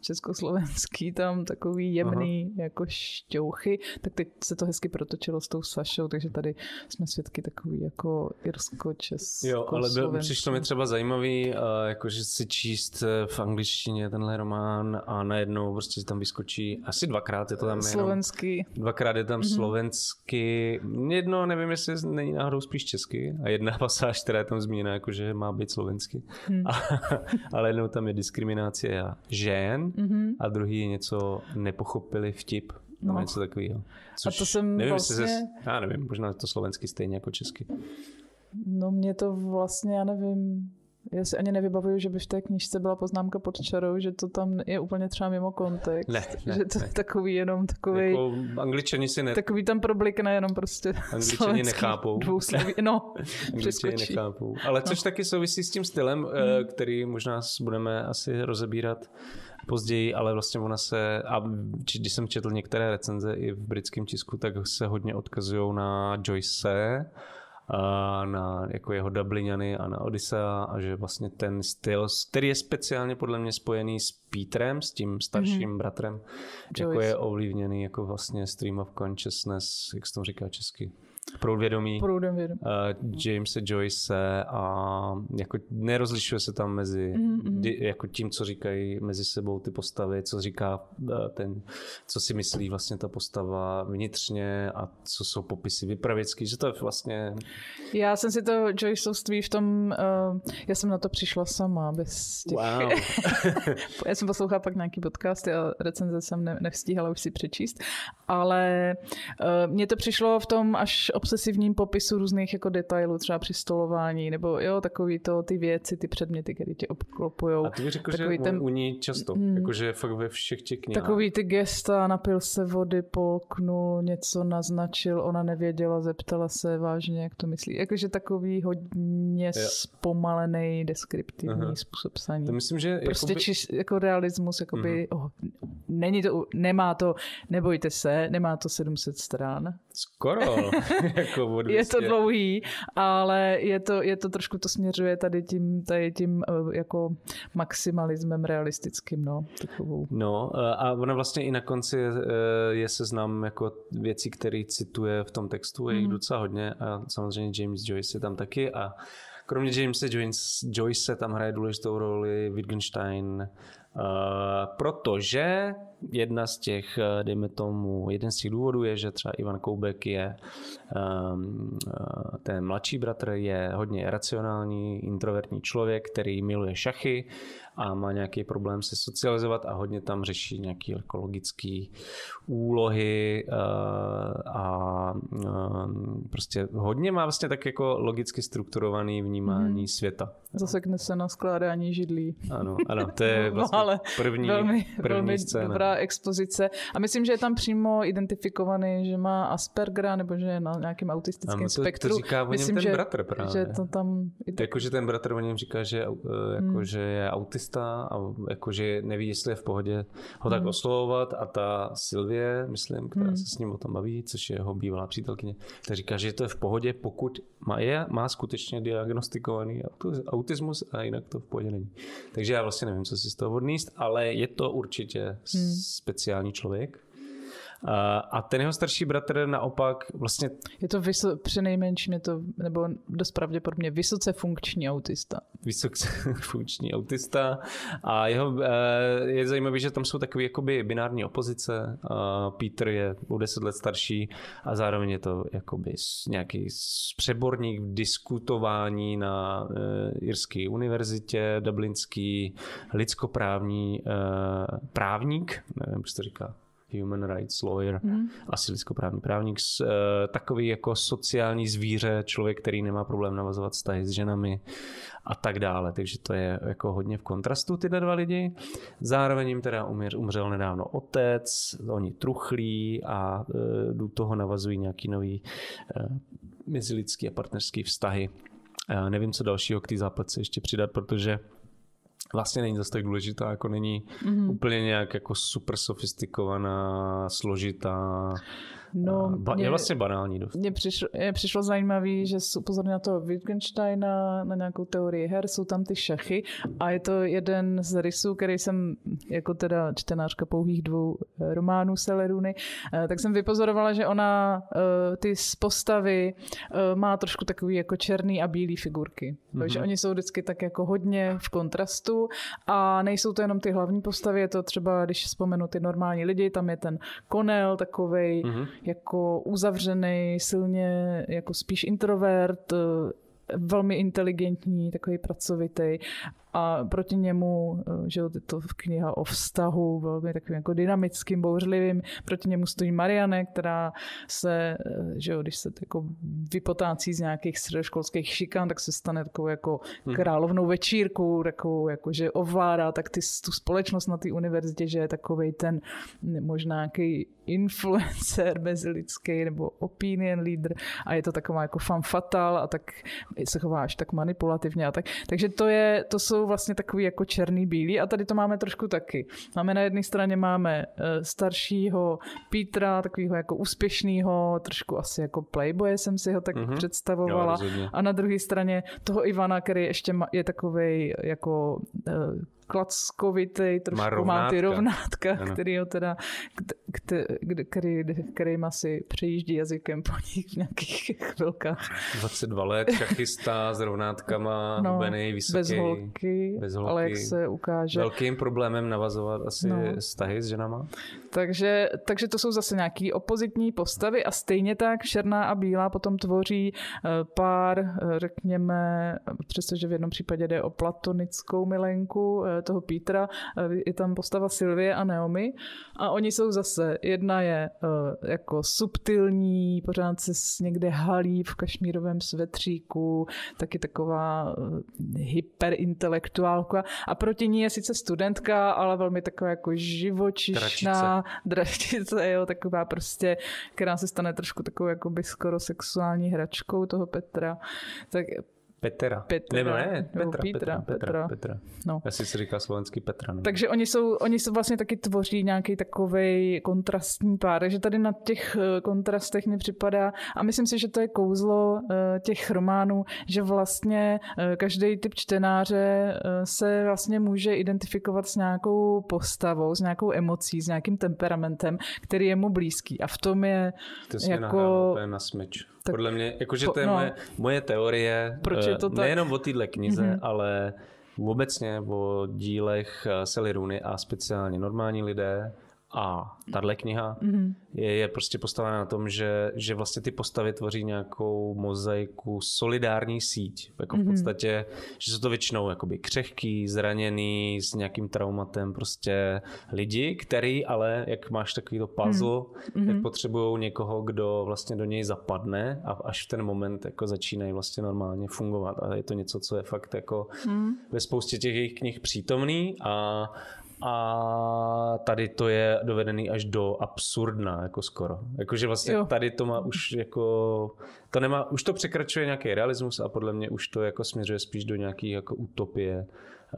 československý tam, takový jemný Aha. jako šťouchy, tak teď se to hezky protočilo s tou Sašou, takže tady jsme svědky takový jako irsko česko Jo, ale byl, přišlo mi třeba zajímavý, uh, jakože si číst eh, v angličtině tenhle román a najednou prostě tam vyskočí, asi dvakrát je to tam Slovenský. Jenom, dvakrát je tam mm-hmm. slovensky, jedno nevím, jestli není náhodou spíš česky a jedna pasáž, která je tam zmíněna, jakože má být slovensky, hmm. a, ale jednou tam je diskriminace žen mm-hmm. a druhý něco nepochopili vtip. No. něco takového. Což a to jsem nevím, vlastně... Se, já nevím, možná to slovensky stejně jako česky. No mě to vlastně, já nevím, já si ani nevybavuju, že by v té knižce byla poznámka pod čarou, že to tam je úplně třeba mimo kontext. Ne, ne že to ne. je takový jenom takový. Jako angličani si ne... Takový tam problikne jenom prostě Angličani nechápou. Dvousloví, no, Angličani nechápou. Ale což no. taky souvisí s tím stylem, hmm. který možná budeme asi rozebírat později, ale vlastně ona se, a když jsem četl některé recenze i v britském tisku, tak se hodně odkazují na Joyce, a na jako jeho Dubliniany a na Odyssea a že vlastně ten styl, který je speciálně podle mě spojený s Petrem, s tím starším mm-hmm. bratrem, Joyce. jako je ovlivněný jako vlastně stream of consciousness, jak se to říká česky? Proud vědomí. Proud vědomí. Uh, Jamese Joyce a jako nerozlišuje se tam mezi mm-hmm. di, jako tím, co říkají mezi sebou ty postavy, co říká uh, ten, co si myslí vlastně ta postava vnitřně a co jsou popisy vypravěcky, že to je vlastně... Já jsem si to Joyceovství v tom, uh, já jsem na to přišla sama, bez těch... Wow. já jsem poslouchala pak nějaký podcasty a recenze jsem ne, nevstíhala už si přečíst, ale uh, mně to přišlo v tom až obsesivním popisu různých jako detailů, třeba při stolování, nebo jo, takový to, ty věci, ty předměty, které tě obklopujou. A ty řekl, takový že ten, u ní často, mm, jakože fakt ve všech těch knihách. Takový ty gesta, napil se vody, polknul, něco naznačil, ona nevěděla, zeptala se vážně, jak to myslí. Jakože takový hodně jo. zpomalený, deskriptivní Aha. způsob psaní. To myslím, že prostě jakoby... čiš, jako realismus, jakoby, mm. oh, není to, nemá to, nebojte se, nemá to 700 stran. Skoro. jako je to dlouhý, ale je to, je to trošku to směřuje tady tím, tady tím eh, jako maximalismem realistickým, no. Takovou. No eh, a ona vlastně i na konci je, eh, je seznam jako věcí, které cituje v tom textu, je jich mm. docela hodně a samozřejmě James Joyce je tam taky a kromě Jamesa Joyce, Joyce tam hraje důležitou roli Wittgenstein, protože jedna z těch, dejme tomu, jeden z těch důvodů je, že třeba Ivan Koubek je, um, ten mladší bratr je hodně racionální, introvertní člověk, který miluje šachy a má nějaký problém se socializovat a hodně tam řeší nějaké ekologické úlohy uh, a uh, prostě hodně má vlastně tak jako logicky strukturovaný vnímání hmm. světa. Zasekne se na skládání židlí. Ano, ano, to je vlastně ale první, velmi, první velmi scéna. dobrá expozice. A myslím, že je tam přímo identifikovaný, že má Aspergera nebo že je na nějakém autistickém to, spektru. To říká o myslím, ten že, bratr právě. Že to tam... Jako, že ten bratr o něm říká, že, jako, hmm. že je autista a jako, že neví, jestli je v pohodě ho tak hmm. oslovovat a ta Sylvie, myslím, která hmm. se s ním o tom baví, což je jeho bývalá přítelkyně, ta říká, že to je v pohodě, pokud má, je, má skutečně diagnostikovaný autismus a jinak to v pohodě není. Takže já vlastně nevím, co si z toho odníst, ale je to určitě hmm. speciální člověk. A ten jeho starší bratr naopak vlastně... Je to vyso, přinejmenším je to, nebo dost pravděpodobně, vysoce funkční autista. Vysoce funkční autista a jeho, eh, je zajímavé, že tam jsou takové jakoby binární opozice. Peter je o deset let starší a zároveň je to jakoby nějaký přeborník v diskutování na eh, Irské univerzitě, dublinský lidskoprávní eh, právník, nevím, jak to říká, human rights lawyer, mm. asi lidskoprávní právník, uh, takový jako sociální zvíře, člověk, který nemá problém navazovat vztahy s ženami a tak dále. Takže to je jako hodně v kontrastu tyhle dva lidi. Zároveň jim teda umřel, umřel nedávno otec, oni truchlí a uh, do toho navazují nějaký nový uh, mezilidský a partnerský vztahy. Nevím, co dalšího k té zápletce ještě přidat, protože vlastně není zase tak důležitá, jako není mm-hmm. úplně nějak jako super sofistikovaná, složitá. No, ba- mě- je vlastně banální dost. Mně přišlo, přišlo zajímavé, že jsou pozorně na toho Wittgensteina, na nějakou teorii her, jsou tam ty šachy a je to jeden z rysů, který jsem jako teda čtenářka pouhých dvou eh, románů Seleruny, eh, tak jsem vypozorovala, že ona eh, ty z postavy má trošku takový jako černý a bílý figurky. Mm-hmm. Takže oni jsou vždycky tak jako hodně v kontrastu a nejsou to jenom ty hlavní postavy, je to třeba, když vzpomenu ty normální lidi, tam je ten Konel, takovej Mhm. Jako uzavřený, silně jako spíš introvert, eh, velmi inteligentní, takový pracovitý a proti němu, eh, že je to kniha o vztahu, velmi takovým jako dynamickým, bouřlivým, proti němu stojí Marianne, která se, eh, že jo, když se jako vypotácí z nějakých středoškolských šikan, tak se stane takovou jako královnou večírku, takovou jako, že ovládá tak ty, tu společnost na té univerzitě, že je takovej ten možná nějaký influencer mezilidský nebo opinion leader a je to taková jako fan fatal a tak se chová až tak manipulativně a tak. Takže to, je, to jsou vlastně takový jako černý bílý a tady to máme trošku taky. Máme na jedné straně máme eh, staršího Petra, takového jako úspěšného, trošku asi jako playboye jsem si ho tak Mhm. představovala. Jo, a na druhé straně toho Ivana, který ještě je takový jako uh, klackovitý, trošku má, ty rovnátka. Ano. který ho teda, kte- kte- který, kterým asi přejíždí jazykem po nich v nějakých chvilkách. 22 let, šachista s rovnátkama, no, hubený, vysoký. bez holky, bez holky. ale jak se ukáže. Velkým problémem navazovat asi No. vztahy s ženama. Takže, takže to jsou zase nějaký opozitní postavy a stejně tak černá a bílá potom tvoří eh, pár, eh, řekněme, přestože v jednom případě jde o platonickou milenku eh, toho Petra, eh, je tam postava Sylvie a Naomi. A oni jsou zase, jedna je eh, jako subtilní, pořád se někde halí v kašmírovém svetříku, taky taková eh, hyperintelektuálka. A proti ní je sice studentka, ale velmi taková jako živočišná, dračice, jo, taková prostě, která se stane trošku takovou jakoby skoro sexuální hračkou toho Petra. Tak Petra. Petra. Nebo ne, Nebo Petra, Petra, Petra, Petra, Petra. Petra. no. Asi se říká slovenský Petra. No. Takže oni jsou, oni jsou vlastně taky tvoří nějaký takový kontrastní pár, takže tady na těch eh, kontrastech mi připadá a myslím si, že to je kouzlo eh, těch románů, že vlastně eh, každý typ čtenáře se vlastně může identifikovat s nějakou postavou, s nějakou emocí, s nějakým temperamentem, který je mu blízký a v tom je To jako- jako... úplně na smeč. Tak- Podle mě, jakože to je no. moje, moje teorie, Proč je to eh, tak? nejenom o téhle knize, Mhm. mm-hmm. ale obecně o dílech eh, Rooney a speciálně normální lidé a tahle kniha Mhm. je, je prostě postavená na tom, že, že vlastně ty postavy tvoří nějakou mozaiku, solidární síť. Jako v Mhm. podstatě, že jsou to většinou jakoby křehký, zraněný, s nějakým traumatem prostě lidi, který ale, jak máš takovýto puzzle, Mhm. tak potřebují někoho, kdo vlastně do něj zapadne a až v ten moment jako začínají vlastně normálně fungovat. A je to něco, co je fakt jako Mhm. ve spoustě těch jejich knih přítomný a, a tady to je dovedený až do absurdna, jako skoro. Jakože vlastně Jo. tady to má už jako, to nemá, už to překračuje nějaký realismus a podle mě už to jako směřuje spíš do nějaký jako utopie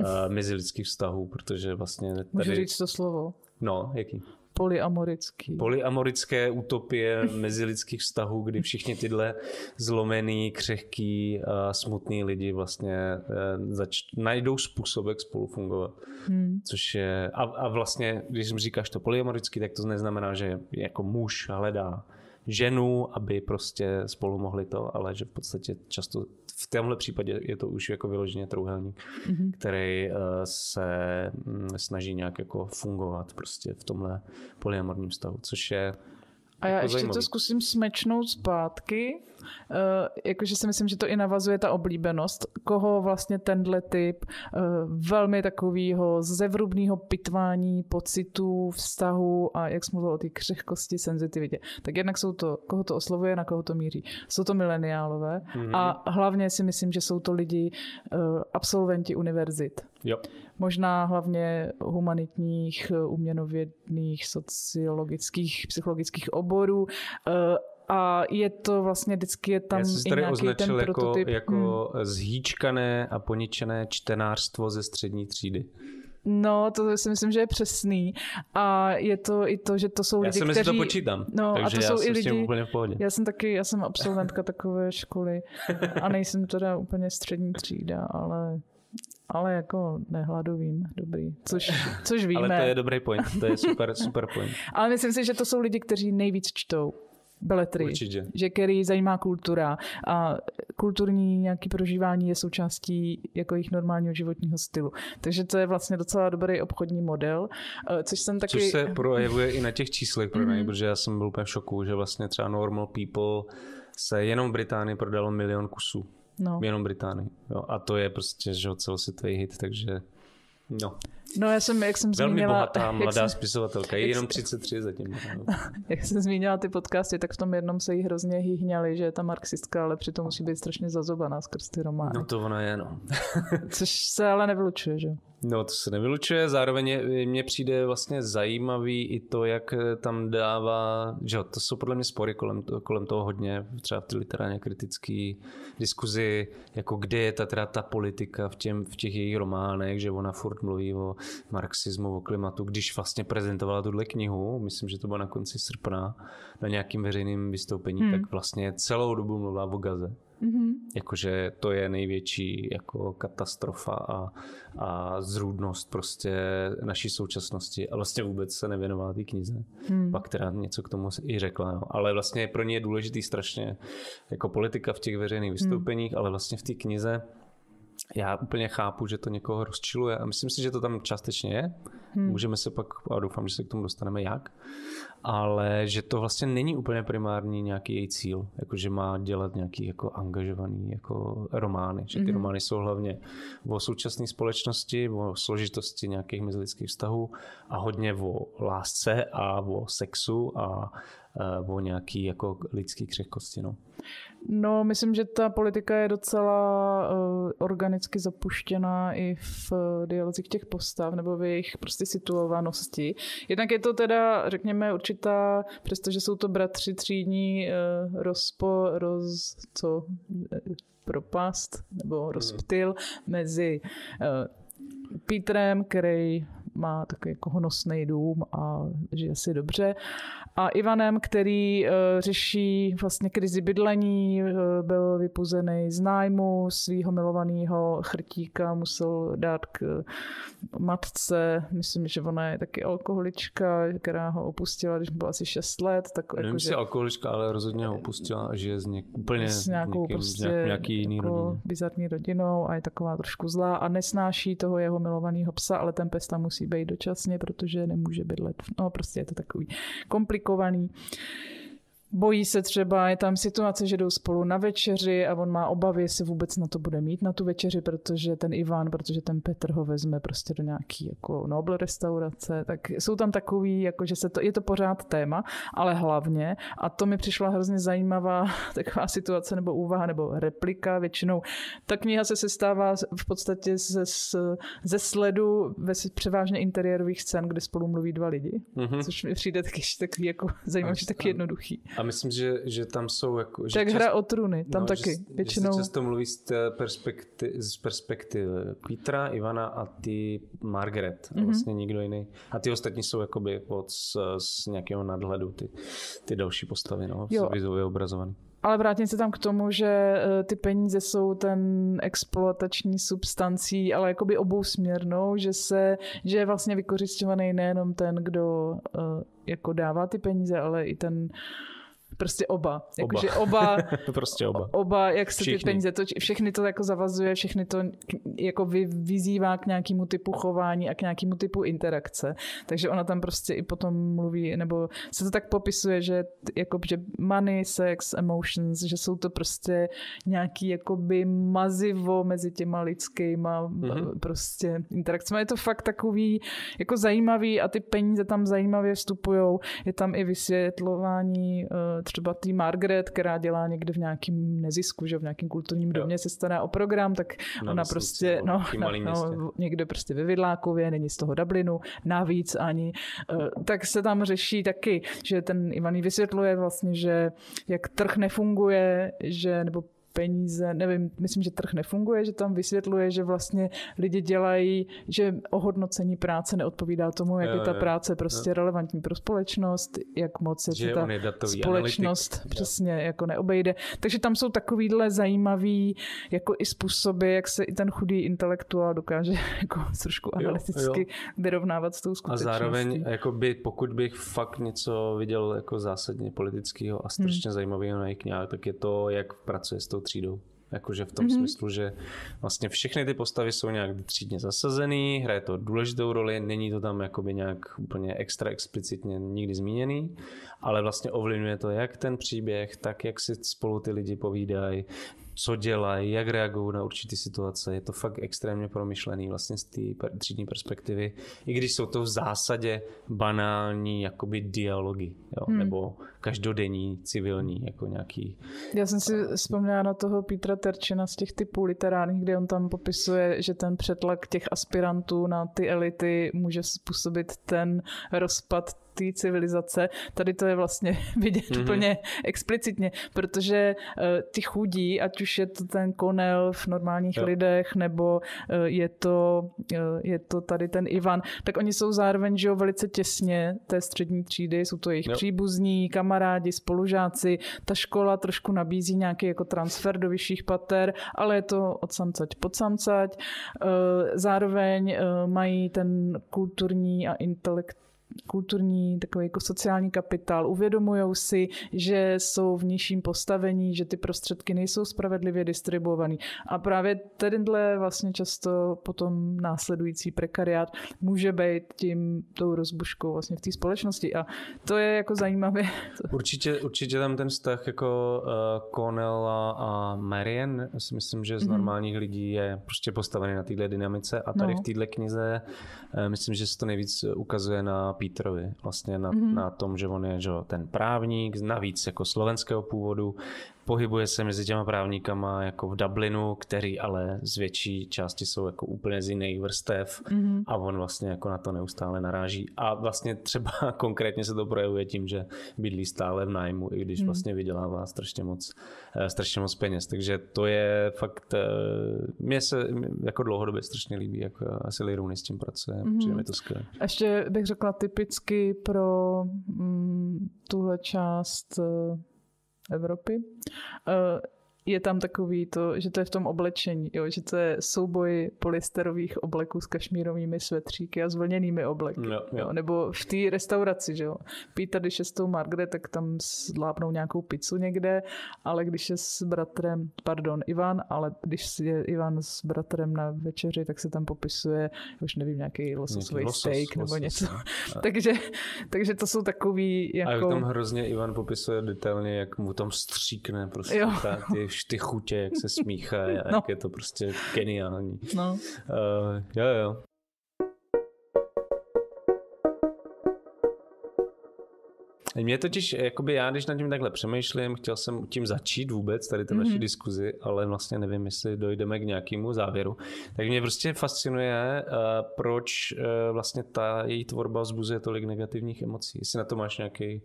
uh, mezilidských vztahů, protože vlastně tady, Můžu říct to slovo? no, jaký? Polyamorický. Polyamorické utopie mezilidských vztahů, kdy všichni tyhle zlomený, křehký, a smutný lidi vlastně eh, zač- najdou způsob, jak spolu fungovat. Hmm. Což je, a, a vlastně, když mi říkáš to polyamorický, tak to neznamená, že jako muž hledá ženu, aby prostě spolu mohli to, ale že v podstatě často v tomhle případě je to už jako vyloženě trouhelník, Mhm. který eh, se mm, snaží nějak jako fungovat prostě v tomhle polyamorním stavu, což je A já jako ještě zajímavý. to zkusím smečnout zpátky, uh, jakože si myslím, že to i navazuje ta oblíbenost, koho vlastně tenhle typ uh, velmi takového zevrubného pitvání pocitů, vztahu a jak jsme mluvili o té křehkosti, senzitivitě. Tak jednak jsou to, koho to oslovuje, na koho to míří. Jsou to mileniálové Mhm. a hlavně si myslím, že jsou to lidi, uh, absolventi univerzit jo, možná hlavně humanitních, eh, uměnovědných, sociologických, psychologických oborů. A je to vlastně vždycky je tam Já jsem i tady nějaký ten označil jako, prototyp. Hmm. jako zhýčkané a poničené čtenářstvo ze střední třídy. No, to si myslím, že je přesný. A je to i to, že to jsou Já lidi, kteří... že to počítám. No, takže a to já jsou jsem i s tím lidi... úplně v pohodě. Já jsem taky, já jsem absolventka takové školy a nejsem teda úplně střední třída, ale ale jako nehladovým, dobrý, což, což víme. Ale to je dobrý point, to je super, super point. Ale myslím si, že to jsou lidi, kteří nejvíc čtou beletry. Určitě. Že který zajímá kultura a kulturní nějaký prožívání je součástí jako jejich normálního životního stylu. Takže to je vlastně docela dobrý obchodní model, eh, což jsem taky... Což se projevuje i na těch číslech prodají, Mhm. protože já jsem byl úplně v šoku, že vlastně třeba Normal People se jenom v Británii prodalo milion kusů. No. Jenom Británii. Jo, a to je prostě že celosvětový hit, takže no. no já jsem, jak jsem Velmi zmínila... bohatá jak mladá jsem, spisovatelka, je jenom jsem- 33 zatím. no. jak jsem zmínila ty podcasty, tak v tom jednom se jí hrozně hýhňali, že je ta marxistka, ale přitom musí být strašně zazobaná skrz ty romány. No to ona je, no. Což se ale nevylučuje, že? No, to se nevylučuje, zároveň mně přijde vlastně zajímavý i to, jak eh, tam dává, že jo, to jsou podle mě spory kolem, kolem toho hodně, třeba v té literárně kritické diskuzi, jako kde je ta, teda ta politika v, těm, v těch jejich románech, že ona furt mluví o marxismu, o klimatu, když vlastně prezentovala tuhle knihu, myslím, že to bylo na konci srpna, na nějakým veřejným vystoupení, Hmm. tak vlastně celou dobu mluvila o Gaze Mhm. jakože to je největší jako katastrofa a, a zrůdnost prostě naší současnosti a vlastně vůbec se nevěnovala té knize. Hmm. Pak teda něco k tomu i řekla, no. ale vlastně pro ně je důležitý strašně jako politika v těch veřejných vystoupeních, ale vlastně v té knize já úplně chápu, že to někoho rozčiluje a myslím si, že to tam částečně je. Hmm. Můžeme se pak, a doufám, že se k tomu dostaneme jak, ale že to vlastně není úplně primární nějaký její cíl, jako že má dělat nějaký jako angažovaný jako romány, že ty romány jsou hlavně o současné společnosti, o složitosti nějakých mezilidských vztahů a hodně o lásce a o sexu a o nějaký jako lidský křehkosti. No. No, myslím, že ta politika je docela uh, organicky zapuštěná i v uh, dialozích těch postav nebo v jejich prostě situovanosti. Jednak je to teda, řekněme, určitá, přestože jsou to bratři třídní, uh, rozpo, roz, co, eh, propast nebo rozptyl mezi uh, Petrem, který má takový jako honosný dům a žije si dobře. A Ivanem, který uh, řeší vlastně krizi bydlení, uh, byl vypuzený z nájmu svého milovaného chrtíka, musel dát k uh, matce, myslím, že ona je taky alkoholička, která ho opustila, když mu bylo asi 6 let. Tak Nevím, jako, jestli alkoholička, ale rozhodně ho opustila a žije z něk, úplně s nějakou někým, prostě nějak, nějaký jiný jako rodině. bizarní rodinou a je taková trošku zlá a nesnáší toho jeho milovaného psa, ale ten pes tam musí být dočasně, protože nemůže bydlet. No prostě je to takový komplikovaný. Bojí se třeba, je tam situace, že jdou spolu na večeři a on má obavy, jestli vůbec na to bude mít na tu večeři, protože ten Ivan, protože ten Petr ho vezme prostě do nějaký jako Nobel restaurace, tak jsou tam takový, jako že se to, je to pořád téma, ale hlavně, a to mi přišla hrozně zajímavá taková situace nebo úvaha nebo replika většinou, ta kniha se sestává v podstatě ze, ze sledu ve převážně interiérových scén, kde spolu mluví dva lidi, Mhm. což mi přijde taky, takový jako zajímavý, taky jednoduchý. A myslím, že, že tam jsou jako... Že Tak čas- hra o trůny, tam no, taky že, většinou. Že se často mluví z, té perspekty, z perspektivy Petra, Ivana a ty Margaret. Mhm. A vlastně nikdo jiný. A ty ostatní jsou jakoby od, z, z nějakého nadhledu, ty, ty další postavy, no, Jo. vizově obrazovaný. Ale vrátím se tam k tomu, že eh, ty peníze jsou ten exploatační substancí, ale jakoby obousměrnou, že se, že je vlastně vykořišťovaný nejenom ten, kdo eh, jako dává ty peníze, ale i ten prostě oba. Oba. Jakože oba, prostě oba. oba, jak se Všichni. ty peníze točí, všechny to jako zavazuje, všechny to jako vy, vyzývá k nějakému typu chování a k nějakému typu interakce. Takže ona tam prostě i potom mluví, nebo se to tak popisuje, že jako, že money, sex, emotions, že jsou to prostě nějaký jakoby mazivo mezi těma lidskýma Mhm. mm-hmm. prostě interakcemi. Je to fakt takový jako zajímavý a ty peníze tam zajímavě vstupujou. Je tam i vysvětlování eh, třeba tý Margaret, která dělá někde v nějakém nezisku, že v nějakém kulturním Jo. domě se stará o program, tak Na ona prostě, no, městě. no, někde prostě ve Vidlákově, není z toho Dublinu, navíc ani. Eh, Tak se tam řeší taky, že ten Ivan jí vysvětluje vlastně, že jak trh nefunguje, že nebo peníze, nevím, myslím, že trh nefunguje, že tam vysvětluje, že vlastně lidi dělají, že ohodnocení práce neodpovídá tomu, jak Jo, je ta jo, práce prostě relevantní pro společnost, jak moc je Že se ta je společnost analytik. přesně jako neobejde. Takže tam jsou takovýhle zajímavý jako i způsoby, jak se i ten chudý intelektuál dokáže jako trošku Jo, analyticky vyrovnávat s tou A skutečností. zároveň, jakoby, pokud bych fakt něco viděl jako zásadně politického a strašně hmm. zajímavého na jejich kniha, tak je to, jak pracuje s tou třídou. Jakože v tom mm-hmm. smyslu, že vlastně všechny ty postavy jsou nějak třídně zasazený, hraje to důležitou roli, není to tam jakoby nějak úplně extra explicitně nikdy zmíněný, ale vlastně ovlivňuje to jak ten příběh, tak jak si spolu ty lidi povídají, co dělají, jak reagují na určité situace. Je to fakt extrémně promyšlený vlastně z té třídní perspektivy, i když jsou to v zásadě banální jakoby dialogy, jo? Hmm. nebo každodenní, civilní, jako nějaký... Já jsem si vzpomněla na toho Petra Terčina z těch typů literárních, kde on tam popisuje, že ten přetlak těch aspirantů na ty elity může způsobit ten rozpad té civilizace. Tady to je vlastně vidět mm-hmm. úplně explicitně, protože uh, ty chudí, ať už je to ten konel v normálních jo. lidech, nebo uh, je, to, uh, je to tady ten Ivan, tak oni jsou zároveň že jo, velice těsně té střední třídy, jsou to jejich jo. příbuzní, kamarádi, spolužáci. Ta škola trošku nabízí nějaký jako transfer do vyšších pater, ale je to od samcať pod samcať. Uh, zároveň uh, mají ten kulturní a intelekt kulturní, takový jako sociální kapitál. Uvědomují si, že jsou v nižším postavení, že ty prostředky nejsou spravedlivě distribuované. A právě tenhle vlastně často potom následující prekariát může být tím tou rozbuškou vlastně v té společnosti. A to je jako zajímavé. Určitě, určitě tam ten vztah jako uh, Cornella a Marian, si myslím, že z mm-hmm. normálních lidí je prostě postavený na téhle dynamice a tady no. v téhle knize uh, myslím, že se to nejvíc ukazuje na Petrovi, vlastně na, mm-hmm. na tom, že on je že, ten právník, navíc jako slovenského původu, pohybuje se mezi těma právníkama jako v Dublinu, který ale z větší části jsou jako úplně z jiných vrstev mm-hmm. a on vlastně jako na to neustále naráží a vlastně třeba konkrétně se to projevuje tím, že bydlí stále v nájmu, i když mm. vlastně vydělává strašně moc, strašně moc peněz, takže to je fakt, mně se jako dlouhodobě strašně líbí, jak asi Liruny s tím pracuje, mm. přijde mi to skvělé. Ještě bych řekla typicky pro mm, tuhle část Evropy. Je tam takový to, že to je v tom oblečení, jo, že to je souboj polysterových obleků s kašmírovými svetříky a zvlněnými obleky. No, jo. Jo, nebo v té restauraci, že jo. Pít tady šestou Margaret, tak tam zlápnou nějakou pizzu někde, ale když je s bratrem, pardon, Ivan, ale když je Ivan s bratrem na večeři, tak se tam popisuje, už nevím, nějaký lososový losos, steak losos, nebo něco. A... takže, takže to jsou takový jako... A tam hrozně Ivan popisuje detailně, jak mu tam stříkne prostě jo. ta, ty ty chutě, jak se smíchají a no. jak je to prostě geniální. No. Uh, jo, jo. Mě totiž, jakoby já, když nad tím takhle přemýšlím, chtěl jsem tím začít vůbec, tady tu mm-hmm. diskuzi, ale vlastně nevím, jestli dojdeme k nějakému závěru. Tak mě prostě fascinuje, uh, proč uh, vlastně ta její tvorba vzbuzuje tolik negativních emocí. Jestli na to máš nějaký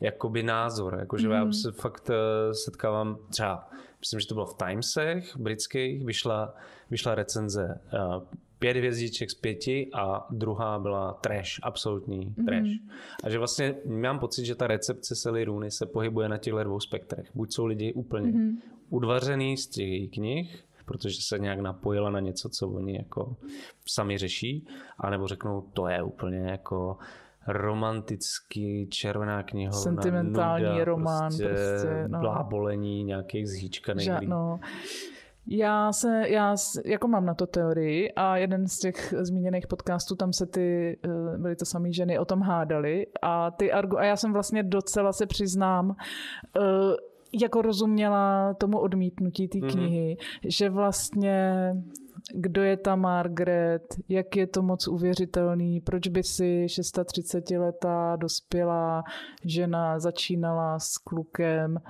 jakoby názor, jakože mm. já se fakt uh, setkávám třeba, myslím, že to bylo v Timesech britských, vyšla, vyšla recenze uh, pět hvězdiček z pěti a druhá byla trash, absolutní trash. Mm. A že vlastně mám pocit, že ta recepce Sally Rooney se pohybuje na těchto dvou spektrech. Buď jsou lidi úplně mm. udvařený z těch knih, protože se nějak napojila na něco, co oni jako sami řeší, anebo řeknou, to je úplně jako romantický červená knihovna, sentimentální nuda, román, prostě, prostě no. blábolení nějakých zhýčkaných Ža- no. Já se, já jako mám na to teorii a jeden z těch zmíněných podcastů, tam se ty, byly to samé ženy, o tom hádali a ty argu, a já jsem vlastně docela se přiznám, jako rozuměla tomu odmítnutí té knihy, mm-hmm. že vlastně kdo je ta Margaret, jak je to moc uvěřitelný, proč by si 630-letá dospělá žena začínala s klukem,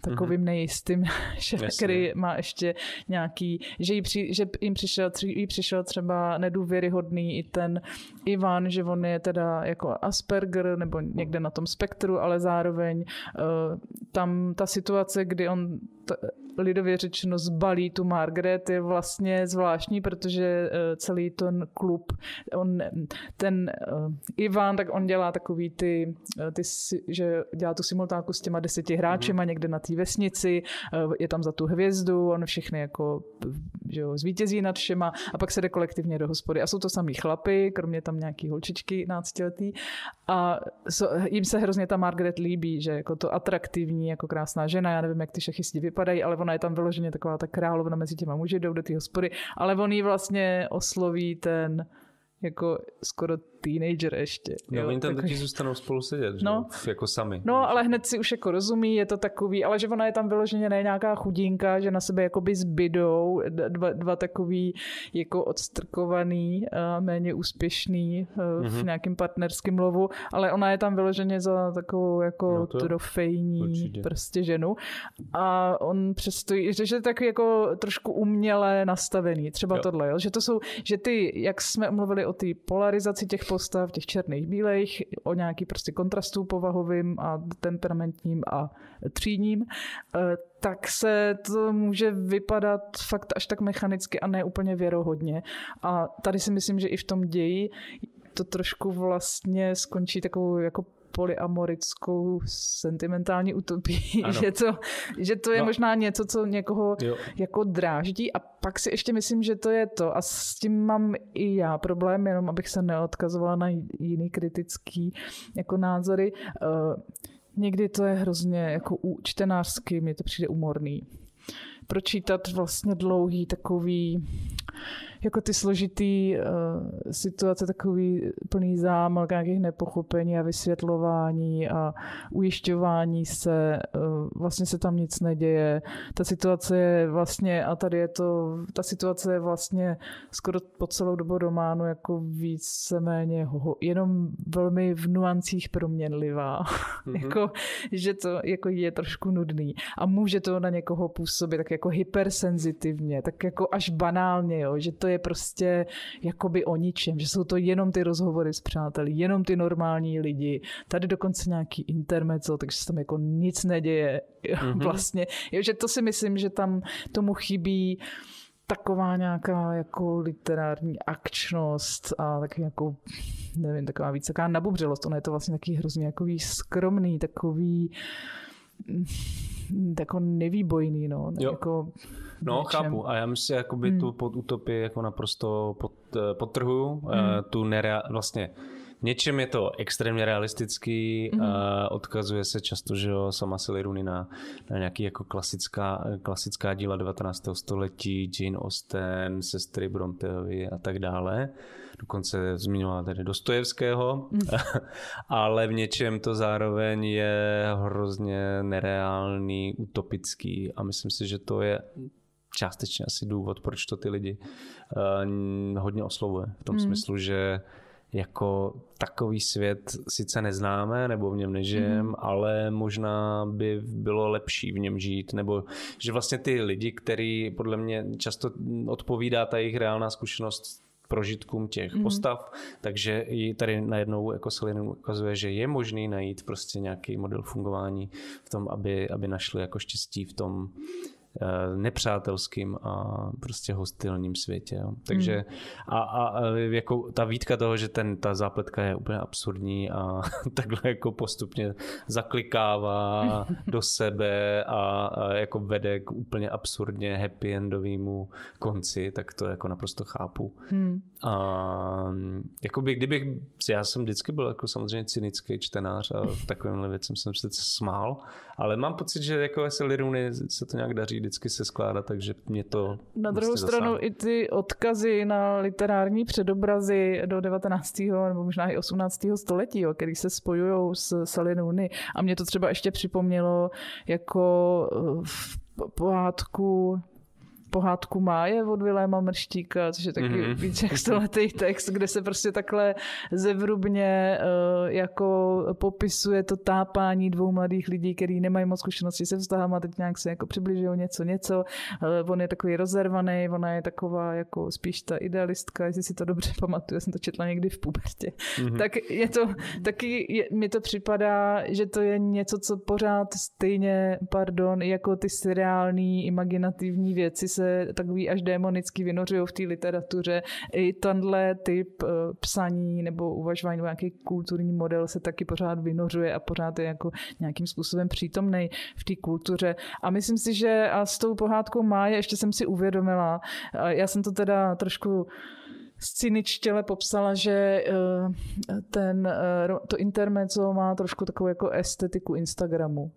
takovým mm-hmm. nejistým, že, který má ještě nějaký, že, jí při, že jim přišel, jí přišel třeba nedůvěryhodný i ten, Ivan, že on je teda jako Asperger nebo někde na tom spektru, ale zároveň uh, tam ta situace, kdy on t- lidově řečeno zbalí tu Margaret, je vlastně zvláštní, protože uh, celý ten klub, on, ten uh, Ivan, tak on dělá takový ty, uh, ty že dělá tu simultánku s těma deseti hráčema mm-hmm. někde na té vesnici, uh, je tam za tu hvězdu, on všechny jako že jo, zvítězí nad všema a pak se jde kolektivně do hospody. A jsou to samý chlapy, kromě tam nějaký holčičky náctiletý. A jim se hrozně ta Margaret líbí, že jako to atraktivní, jako krásná žena, já nevím, jak ty šachisti vypadají, ale ona je tam vyloženě taková ta královna mezi těma muži, jdou do té hospody, ale on jí vlastně osloví ten jako skoro teenager ještě. No, jo, oni tam takový... zůstanou spolu sedět, no, že? jako sami. No, ale hned si už jako rozumí, je to takový, ale že ona je tam vyloženě ne nějaká chudinka, že na sebe jakoby zbydou dva, dva takový jako odstrkovaný, uh, méně úspěšný mm-hmm. v mhm. nějakém partnerském lovu, ale ona je tam vyloženě za takovou jako no trofejní určitě. prostě ženu a on přesto, že, že je takový jako trošku uměle nastavený, třeba jo. tohle, jo? že to jsou, že ty, jak jsme mluvili o té polarizaci těch postav, těch černých, bílejch, o nějaký prostě kontrastu povahovým a temperamentním a třídním, eh, tak se to může vypadat fakt až tak mechanicky a ne úplně věrohodně. A tady si myslím, že i v tom ději to trošku vlastně skončí takovou jako polyamorickou sentimentální utopii, že to, že to je no. možná něco, co někoho jo. jako dráždí a pak si ještě myslím, že to je to a s tím mám i já problém, jenom abych se neodkazovala na jiný kritický jako názory. Uh, někdy to je hrozně jako čtenářsky, mně to přijde umorný. Pročítat vlastně dlouhý takový jako ty složitý uh, situace, takový plný zámal nějakých nepochopení a vysvětlování a ujišťování se, uh, vlastně se tam nic neděje. Ta situace je vlastně, a tady je to, ta situace je vlastně skoro po celou dobu románu jako víceméně ho, jenom velmi v nuancích proměnlivá. Mm-hmm. jako, že to jako je trošku nudný. A může to na někoho působit tak jako hypersenzitivně, tak jako až banálně, jo, že to je prostě jakoby o ničem, že jsou to jenom ty rozhovory s přáteli, jenom ty normální lidi. Tady dokonce nějaký intermezzo, takže se tam jako nic neděje. Mm-hmm. vlastně, jo, že to si myslím, že tam tomu chybí taková nějaká jako literární akčnost a taky jako, nevím, taková víc taková nabubřelost. Ono je to vlastně takový hrozně jako skromný, takový jako nevýbojný, no. Jo. Jako no, něčem. chápu. A já myslím, jakoby hmm. tu pod utopii jako naprosto pod, eh, podtrhu, eh, hmm. tu nerea, vlastně něčem je to extrémně realistický, mm. uh, odkazuje se často, že jo, sama Sally na, na nějaký jako klasická, klasická díla 19. století, Jane Austen, sestry Bronteovi a tak dále. Dokonce zmiňovala tady Dostojevského, mm. ale v něčem to zároveň je hrozně nereálný, utopický a myslím si, že to je částečně asi důvod, proč to ty lidi uh, hodně oslovuje. V tom mm. smyslu, že jako takový svět sice neznáme nebo v něm nežijem, mm. ale možná by bylo lepší v něm žít, nebo že vlastně ty lidi, který podle mě často odpovídá ta jejich reálná zkušenost prožitkům těch mm. postav, takže ji tady najednou jako Selina ukazuje, že je možný najít prostě nějaký model fungování v tom, aby, aby našli jako štěstí v tom, nepřátelským a prostě hostilním světě. Jo. Takže hmm. a, a, jako ta výtka toho, že ten, ta zápletka je úplně absurdní a takhle jako postupně zaklikává do sebe a, a jako vede k úplně absurdně happy endovému konci, tak to jako naprosto chápu. Hmm. A jakoby kdybych, já jsem vždycky byl jako samozřejmě cynický čtenář a takovýmhle věcem jsem se smál, ale mám pocit, že jako se Liruny se to nějak daří vždycky se skládat, takže mě to Na druhou prostě stranu zasáhne. i ty odkazy na literární předobrazy do 19. nebo možná i 18. století, jo, který se spojují s Salinuny a mě to třeba ještě připomnělo jako v pohádku pohádku Máje od Viléma Mrštíka, což je taky mm-hmm. víc jak stoletý text, kde se prostě takhle zevrubně uh, jako popisuje to tápání dvou mladých lidí, kteří nemají moc zkušenosti se vztahama, teď nějak se jako přibližují něco, něco. Uh, on je takový rozervaný, ona je taková jako spíš ta idealistka, jestli si to dobře pamatuju, jsem to četla někdy v pubertě. Mm-hmm. Tak je to taky, je, mi to připadá, že to je něco, co pořád stejně, pardon, jako ty seriální, imaginativní věci se takový až démonicky vynořují v té literatuře. I tenhle typ uh, psaní nebo uvažování nějaký kulturní model se taky pořád vynořuje a pořád je jako nějakým způsobem přítomný v té kultuře. A myslím si, že a s tou pohádkou Máje ještě jsem si uvědomila, já jsem to teda trošku cyničtěle popsala, že eh, ten, eh, to intermezzo má trošku takovou jako estetiku Instagramu.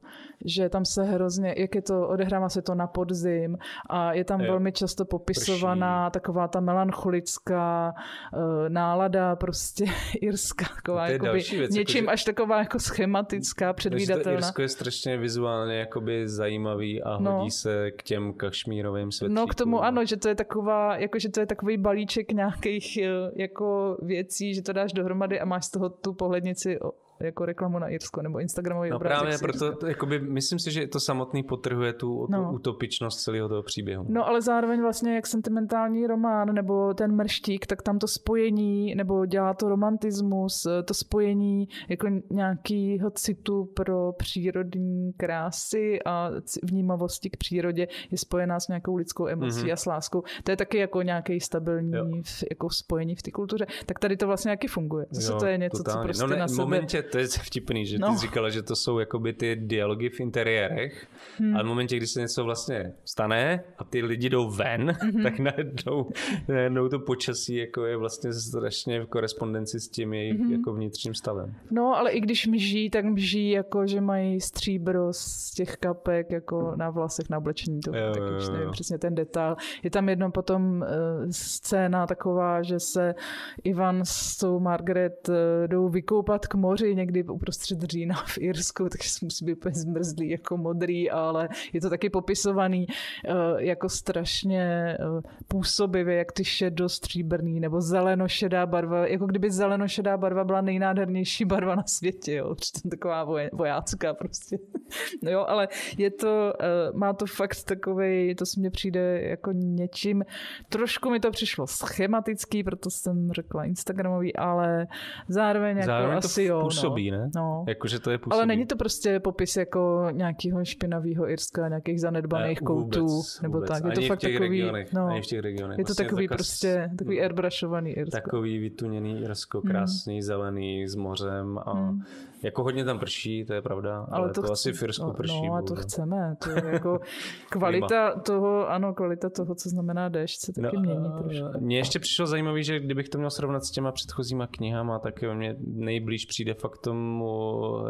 Že tam se hrozně, jak je to, odehrává se to na podzim a je tam jo. velmi často popisovaná Prší. taková ta melancholická uh, nálada prostě irská, taková jakoby, věc, něčím jako, až taková jako schematická, předvídatelná. Irsko je strašně vizuálně jakoby zajímavý a no. hodí se k těm kašmírovým světlíkům. No k tomu ano, že to je taková, jako že to je takový balíček nějaký nějakých eh, jako věcí, že to dáš dohromady a máš z toho tu pohlednici jako reklamu na Irsko nebo Instagramový no obrázek. právě proto, to, jakoby, myslím si, že to samotný potrhuje tu, no. utopičnost celého toho příběhu. No ale zároveň vlastně jak sentimentální román nebo ten mrštík, tak tam to spojení, nebo dělá to romantismus, to spojení jako nějakýho citu pro přírodní krásy a vnímavosti k přírodě je spojená s nějakou lidskou emocí mm-hmm. a s láskou. To je taky jako nějaký stabilní v, jako spojení v té kultuře. Tak tady to vlastně jaký funguje. Zase jo, to je něco, totálně. co prostě no, ne, na sebe... momentě to je vtipný, že no. ty říkala, že to jsou jakoby ty dialogy v interiérech, hmm. ale v momentě, kdy se něco vlastně stane a ty lidi jdou ven, mm-hmm. tak najednou, najednou to počasí jako je vlastně strašně v korespondenci s tím jejich mm-hmm. jako vnitřním stavem. No, ale i když mží, tak mží jako, že mají stříbro z těch kapek jako na vlasech, na oblečení, to jo, tak už nevím přesně ten detail. Je tam jedno potom uh, scéna taková, že se Ivan s tou Margaret uh, jdou vykoupat k moři někdy uprostřed října v Irsku, takže musí být úplně zmrzlý jako modrý, ale je to taky popisovaný uh, jako strašně uh, působivě, jak ty šedostříbrný nebo zelenošedá barva, jako kdyby zelenošedá barva byla nejnádhernější barva na světě, jo, to taková vojácká prostě. no jo, ale je to, uh, má to fakt takový, to se mně přijde jako něčím, trošku mi to přišlo schematický, proto jsem řekla Instagramový, ale zároveň jako zároveň asi jo. No působí, ne? No. Jako, že to je působí. Ale není to prostě popis jako nějakého špinavého Irska, nějakých zanedbaných ne, koutů, vůbec, nebo vůbec. tak. Je to fakt takový, regionech, no, ani v těch regionech. Je to vlastně takový prostě, takový airbrushovaný Irsko. Takový vytuněný Irsko, krásný, mm. zelený, s mořem a mm. Jako hodně tam prší, to je pravda, ale, ale to, to chci... asi v Irsku no, prší. No, a to chceme. To je jako kvalita toho, ano, kvalita toho, co znamená déšť, se taky no, mění trošku. Mně ještě přišlo zajímavé, že kdybych to měl srovnat s těma předchozíma knihama, tak mě nejblíž přijde fakt tomu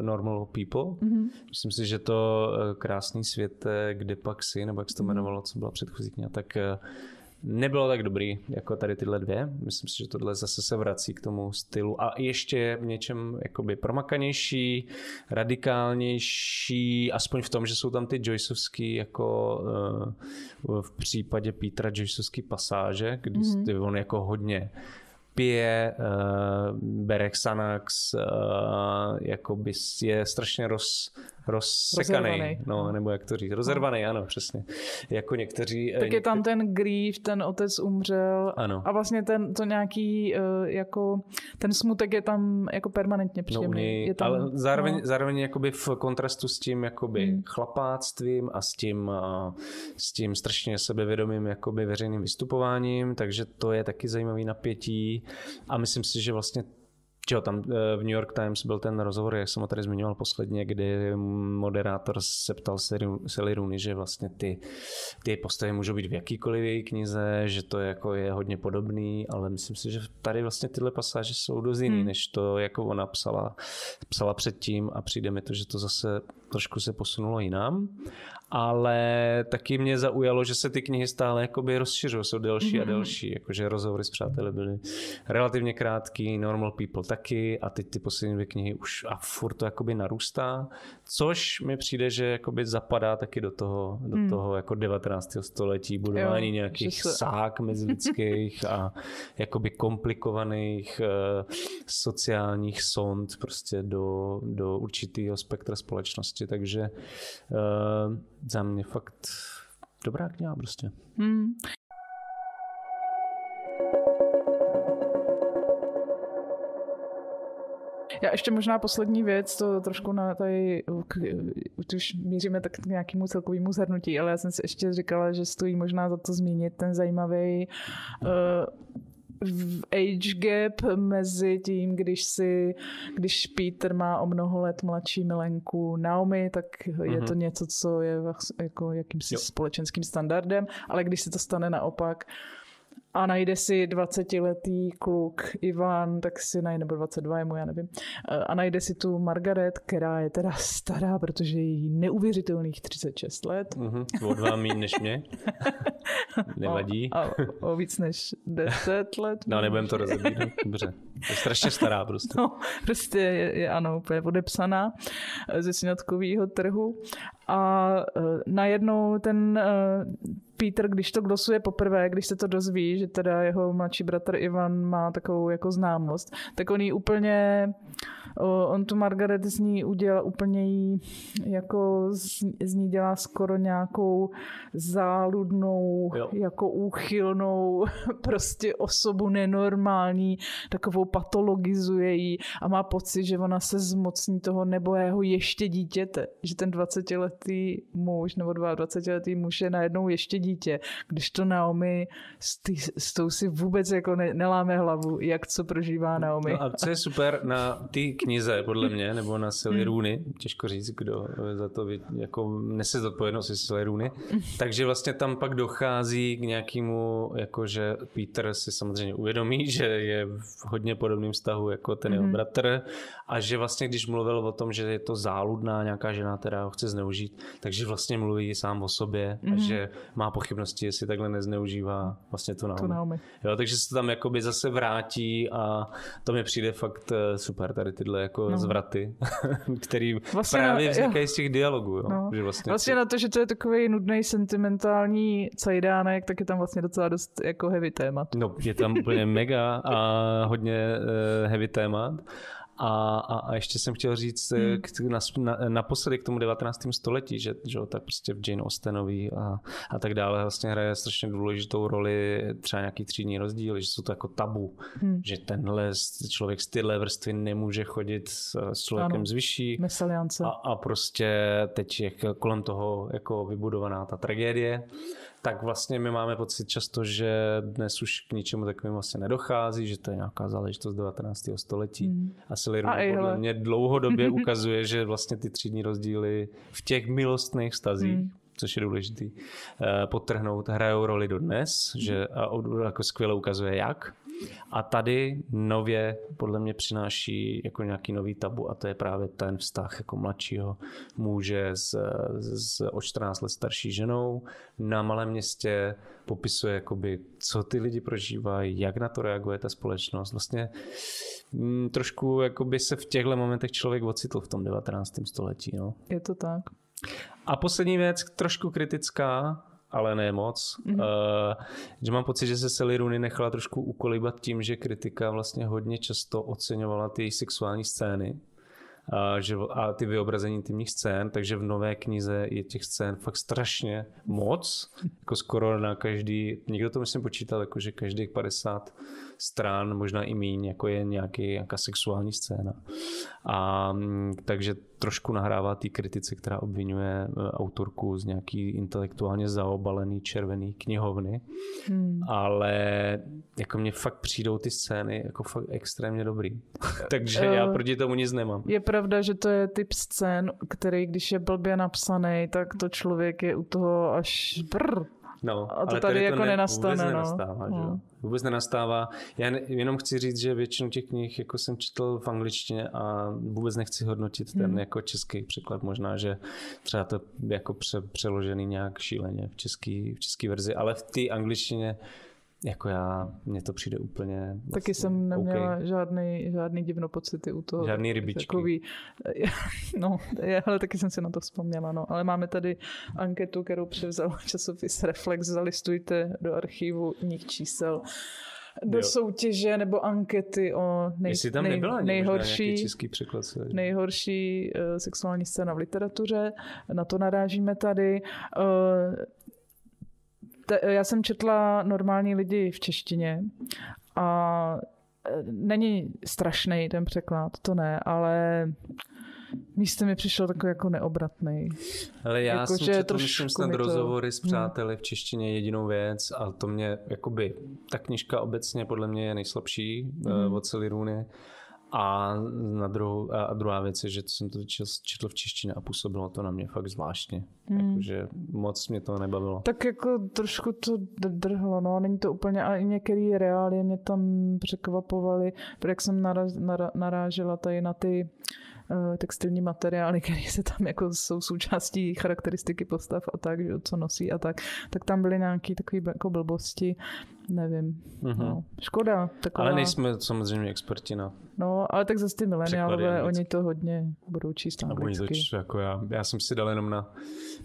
Normal People. Mm-hmm. Myslím si, že to eh, krásný svět, eh, kde pak si, nebo jak se to mhm. jmenovalo, co byla předchozí kniha, tak eh, nebylo tak dobrý jako tady tyhle dvě. Myslím si, že tohle zase se vrací k tomu stylu a ještě v něčem jakoby promakanější, radikálnější, aspoň v tom, že jsou tam ty Joyceovský jako uh, v případě Petra Joyceovský pasáže, kdy mm-hmm. on jako hodně pije, uh, bere Xanax, uh, jakoby je strašně roz, rozsekaný, rozervaný. no, nebo jak to říct, rozervaný, no. ano, přesně. Jako někteří... Eh, tak je tam ten grief, ten otec umřel ano. a vlastně ten, to nějaký, uh, jako, ten smutek je tam jako permanentně příjemný. No, je tam, ale zároveň, no. zároveň jakoby v kontrastu s tím jakoby hmm. chlapáctvím a s tím, s tím strašně sebevědomým jakoby veřejným vystupováním, takže to je taky zajímavý napětí a myslím si, že vlastně Jo, tam eh, v New York Times byl ten rozhovor, jak jsem ho tady zmiňoval posledně, kdy moderátor se ptal Sally Rooney, že vlastně ty, ty postavy můžou být v jakýkoliv její knize, že to jako je hodně podobný, ale myslím si, že tady vlastně tyhle pasáže jsou dost jiný, hmm. než to, jako ona psala, psala předtím a přijde mi to, že to zase trošku se posunulo jinam, ale taky mě zaujalo, že se ty knihy stále jakoby rozšiřují, jsou delší mm-hmm. a delší, jakože rozhovory s přáteli byly relativně krátký, Normal People taky a teď ty poslední dvě knihy už a furt to jakoby narůstá, což mi přijde, že jakoby zapadá taky do toho, do mm. toho jako 19. století, budování jo, nějakých se... sák mezilidských a jakoby komplikovaných uh, sociálních sond prostě do, do určitého spektra společnosti, takže uh, za mě fakt dobrá kniha prostě. Hmm. Já ještě možná poslední věc, to trošku na tady, už míříme tak k nějakému celkovému zhrnutí, ale já jsem si ještě říkala, že stojí možná za to zmínit ten zajímavý uh, age gap mezi tím, když si, když Peter má o mnoho let mladší milenku Naomi, tak je mm-hmm. to něco, co je jako jakýmsi jo. společenským standardem, ale když se to stane naopak, a najde si 20-letý kluk Ivan, tak si najde, nebo 22 je mu, já nevím, a najde si tu Margaret, která je teda stará, protože je jí neuvěřitelných 36 let. Mm-hmm, o dva než mě. Nevadí. A, a o víc než 10 let. No, nebudem to rozebírat. Dobře. Je strašně stará prostě. No, prostě je, je ano, úplně odepsaná ze sňatkového trhu. A uh, najednou ten uh, Peter, když to glosuje poprvé, když se to dozví, že teda jeho mladší bratr Ivan má takovou jako známost, tak on jí úplně On tu Margaret z ní udělal úplně jí, jako z, z ní dělá skoro nějakou záludnou, jo. jako úchylnou prostě osobu nenormální, takovou patologizuje jí a má pocit, že ona se zmocní toho nebo jeho ještě dítěte, že ten 20-letý muž nebo 22-letý muž je najednou ještě dítě, když to Naomi s, tý, s tou si vůbec jako ne, neláme hlavu, jak co prožívá Naomi. No a co je super na ty knize, podle mě, nebo na Silly hmm. Rooney, těžko říct, kdo za to jako nese zodpovědnost je Silly Rooney, takže vlastně tam pak dochází k nějakému, jako že Peter si samozřejmě uvědomí, že je v hodně podobném vztahu jako ten jeho hmm. bratr a že vlastně, když mluvil o tom, že je to záludná nějaká žena, která ho chce zneužít, takže vlastně mluví sám o sobě mm-hmm. a mhm. že má pochybnosti, jestli takhle nezneužívá vlastně to Naomi. Naomi. Jo, takže se to tam jakoby zase vrátí a to mi přijde fakt eh, super, tady tyhle jako no. zvraty, který vlastně právě na, vznikají z těch dialogů. Jo? No. Že vlastně, vlastně na to, že to je takový nudný sentimentální cajdánek, tak je tam vlastně docela dost jako heavy témat. No, je tam úplně mega a hodně uh, heavy témat. A, a, a ještě jsem chtěl říct hmm. k, na, na, naposledy k tomu 19. století, že, že tak prostě v Jane Austenový a, a tak dále vlastně hraje strašně důležitou roli třeba nějaký třídní rozdíl, že jsou to jako tabu, hmm. že tenhle člověk z tyhle vrstvy nemůže chodit s, s člověkem ano. z vyšší. A, a prostě teď je kolem toho jako vybudovaná ta tragédie tak vlastně my máme pocit často, že dnes už k ničemu takovému vlastně nedochází, že to je nějaká záležitost 19. století. Hmm. A Silirum podle mě dlouhodobě ukazuje, že vlastně ty třídní rozdíly v těch milostných stazích hmm což je důležitý, eh, potrhnout, hrajou roli do dnes, že a jako skvěle ukazuje jak. A tady nově podle mě přináší jako nějaký nový tabu a to je právě ten vztah jako mladšího muže s, s o 14 let starší ženou na malém městě popisuje jakoby, co ty lidi prožívají, jak na to reaguje ta společnost. Vlastně m, mm, trošku jakoby se v těchto momentech člověk ocitl v tom 19. století. No. Je to tak. A poslední věc, trošku kritická, ale ne moc. Mm-hmm. Uh, že mám pocit, že se Sally Rooney nechala trošku ukolibat tím, že kritika vlastně hodně často oceňovala ty sexuální scény a, že, a ty vyobrazení intimních scén, takže v nové knize je těch scén fakt strašně moc, jako skoro na každý, někdo to myslím počítal, jako že každých 50 stran, možná i míň, jako je nějaký, nějaká sexuální scéna. A mm, takže trošku nahrává té kritice, která obvinuje e, autorku z nějaký intelektuálně zaobalený červený knihovny, hmm. ale jako mě fakt přijdou ty scény jako fakt extrémně dobrý. Takže já e, proti tomu nic nemám. Je pravda, že to je typ scén, který když je blbě napsaný, tak to člověk je u toho až brr. No, A to ale tady to jako ne, nenastane, Vůbec no. nenastává, že? jo? No. Vůbec nenastává. Já ne, jenom chci říct, že většinu těch knih jako jsem četl v angličtině a vůbec nechci hodnotit ten Hmm. jako český překlad. Možná, že třeba to jako pře, přeložený nějak šíleně v český, v český verzi, ale v té angličtině jako já, mně to přijde úplně vlastně Taky jsem neměla OK. žádný, žádný divno pocity u toho. Žádný rybičky. Takový, no, je, ale taky jsem si na to vzpomněla. No. Ale máme tady anketu, kterou převzal časopis Reflex. Zalistujte do archivu nich čísel do Jo. soutěže nebo ankety o nej, Jestli tam nej, nejhorší, český překlad. se- nejhorší uh, sexuální scéna v literatuře. Na to narážíme tady. Uh, já jsem četla normální lidi v češtině a eh, není strašný ten překlad, to ne, ale místem mi přišel takový jako neobratný. Ale já Jako, jsem že četl, myslím, snad to- rozhovory s Hmm. přáteli v češtině jedinou věc a to mě, jakoby, ta knižka obecně podle mě je nejslabší mm. od celé runy. A, na druhou, a druhá věc je, že jsem to četl, četl v češtině a působilo to na mě fakt zvláštně. Hmm. Jakože moc mě to nebavilo. Tak jako trošku to drhlo, no, není to úplně, a i některé reálie mě tam překvapovaly, protože jak jsem naraz, nara, narážela tady na ty uh, textilní materiály, které se tam jako jsou součástí charakteristiky postav a tak, že, jo, co nosí a tak, tak tam byly nějaké takové jako blbosti, nevím, Mhm. no, škoda. Taková, Ale nejsme samozřejmě experti na No, ale tak zase ty mileniálové, anglicky. oni to hodně budou číst A oni to anglicky. čtou jako já. Já jsem si dal jenom na,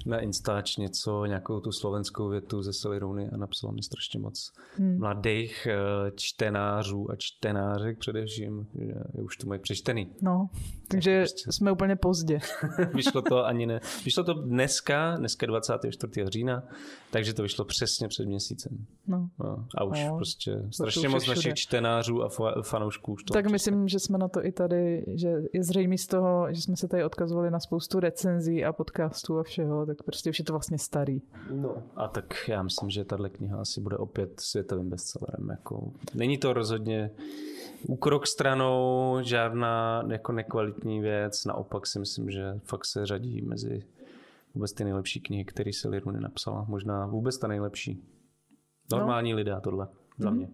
na Instač něco, nějakou tu slovenskou větu ze Seliruny a napsal mi strašně moc Hmm. mladých eh, čtenářů a čtenářek především, že už to mají přečtený. No, takže prostě- jsme úplně pozdě. vyšlo to ani ne. Vyšlo to dneska, dneska 24. října, takže to vyšlo přesně před měsícem. No. No, a už No, prostě strašně moc všude. našich čtenářů a fa- fanoušků už to Tak myslím, že jsme na to i tady, že je zřejmé z toho, že jsme se tady odkazovali na spoustu recenzí a podcastů a všeho, tak prostě už je to vlastně starý. No. A tak já myslím, že tahle kniha asi bude opět světovým bestsellerem. Jako, není to rozhodně úkrok stranou, žádná jako nekvalitní věc, naopak si myslím, že fakt se řadí mezi vůbec ty nejlepší knihy, které se Liruny napsala. Možná vůbec ta nejlepší. Normální no. lidé a tohle, za Mhm. mě.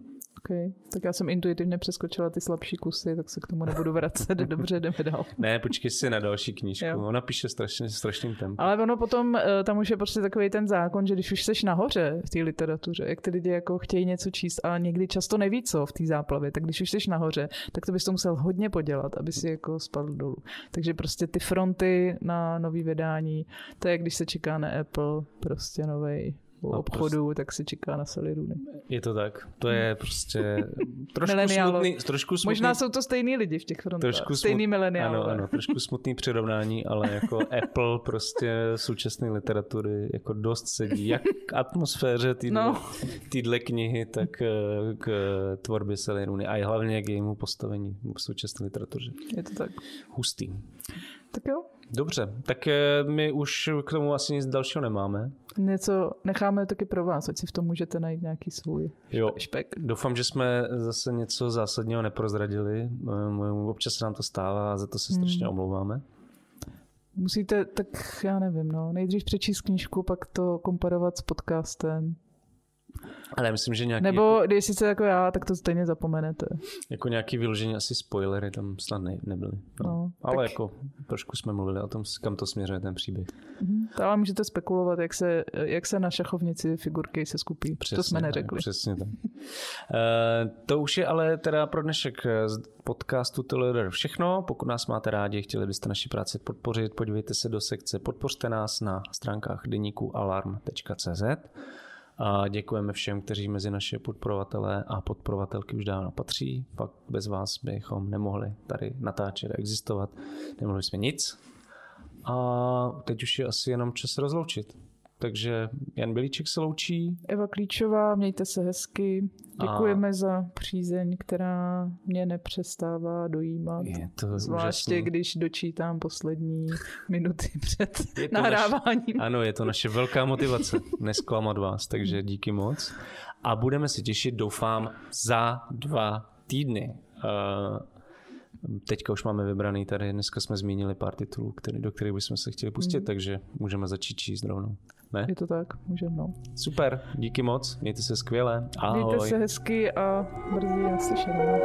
Okay. Tak já jsem intuitivně přeskočila ty slabší kusy, tak se k tomu nebudu vracet. Dobře, jdeme dál. Ne, počkej si na další knížku. Jo. Ona píše strašně, strašným tempem. Ale ono potom, eh, tam už je prostě takový ten zákon, že když už seš nahoře v té literatuře, jak ty lidi jako chtějí něco číst a někdy často neví co v té záplavě, tak když už seš nahoře, tak to bys to musel hodně podělat, aby si jako spadl dolů. Takže prostě ty fronty na nový vydání, to je jak když se čeká na Apple, prostě novej u No, obchodu, tak se čeká na Seliruny. Je to tak. To je prostě trošku smutný, trošku smutný, Možná jsou to stejný lidi v těch frontách, trošku stejný mileniálové. Ano, ano, trošku smutný přirovnání, ale jako Apple prostě současné literatury jako dost sedí jak k atmosféře týdle, No. knihy, tak eh, k tvorbě Seliruny a hlavně k jejímu postavení v současné literatuře. Je to tak. Hustý. Tak jo, Dobře, tak eh, my už k tomu asi nic dalšího nemáme. něco necháme taky pro vás, ať si v tom můžete najít nějaký svůj Jo. špek. Doufám, že jsme zase něco zásadního neprozradili. Eh, Občas se nám to stává a za to se strašně Hmm. omlouváme. Musíte, tak já nevím, no, nejdřív přečíst knížku, pak to komparovat s podcastem. Ale já myslím, že nějaký, Nebo když jste jako já, tak to stejně zapomenete. jako nějaký vyložení asi spoilery tam snad ne, nebyly. No. No, Ale tak- jako trošku jsme mluvili o tom, kam to směřuje ten příběh. Mhm. Ale můžete spekulovat, jak se, jak se na šachovnici figurky se skupí. to jsme neřekli. Tak, přesně tak. Uh, to už je ale teda pro dnešek z podcastu Tolerer všechno. Pokud nás máte rádi, chtěli byste naši práci podpořit, podívejte se do sekce Podpořte nás na stránkách deníku alarm.cz. A děkujeme všem, kteří mezi naše podporovatele a podporovatelky už dávno patří. Pak bez vás bychom nemohli tady natáčet a existovat. Nemohli jsme nic. A teď už je asi jenom čas rozloučit. Takže Jan Bilíček se loučí. Eva Klíčová, mějte se hezky. Děkujeme za přízeň, která mě nepřestává dojímat. Je to Zvláště, úžasný. když dočítám poslední minuty před nahráváním. Ano, je to naše velká motivace nesklamat vás, takže díky moc. A budeme se těšit, doufám, za dva týdny. Uh, teďka už máme vybraný tady, dneska jsme zmínili pár titulů, který, do kterých bychom se chtěli pustit, Mhm. takže můžeme začít číst rovnou. Ne? Je to tak, můžeme, no. Super, díky moc, mějte se skvěle. Ahoj. Mějte se hezky a brzy naslyšenou.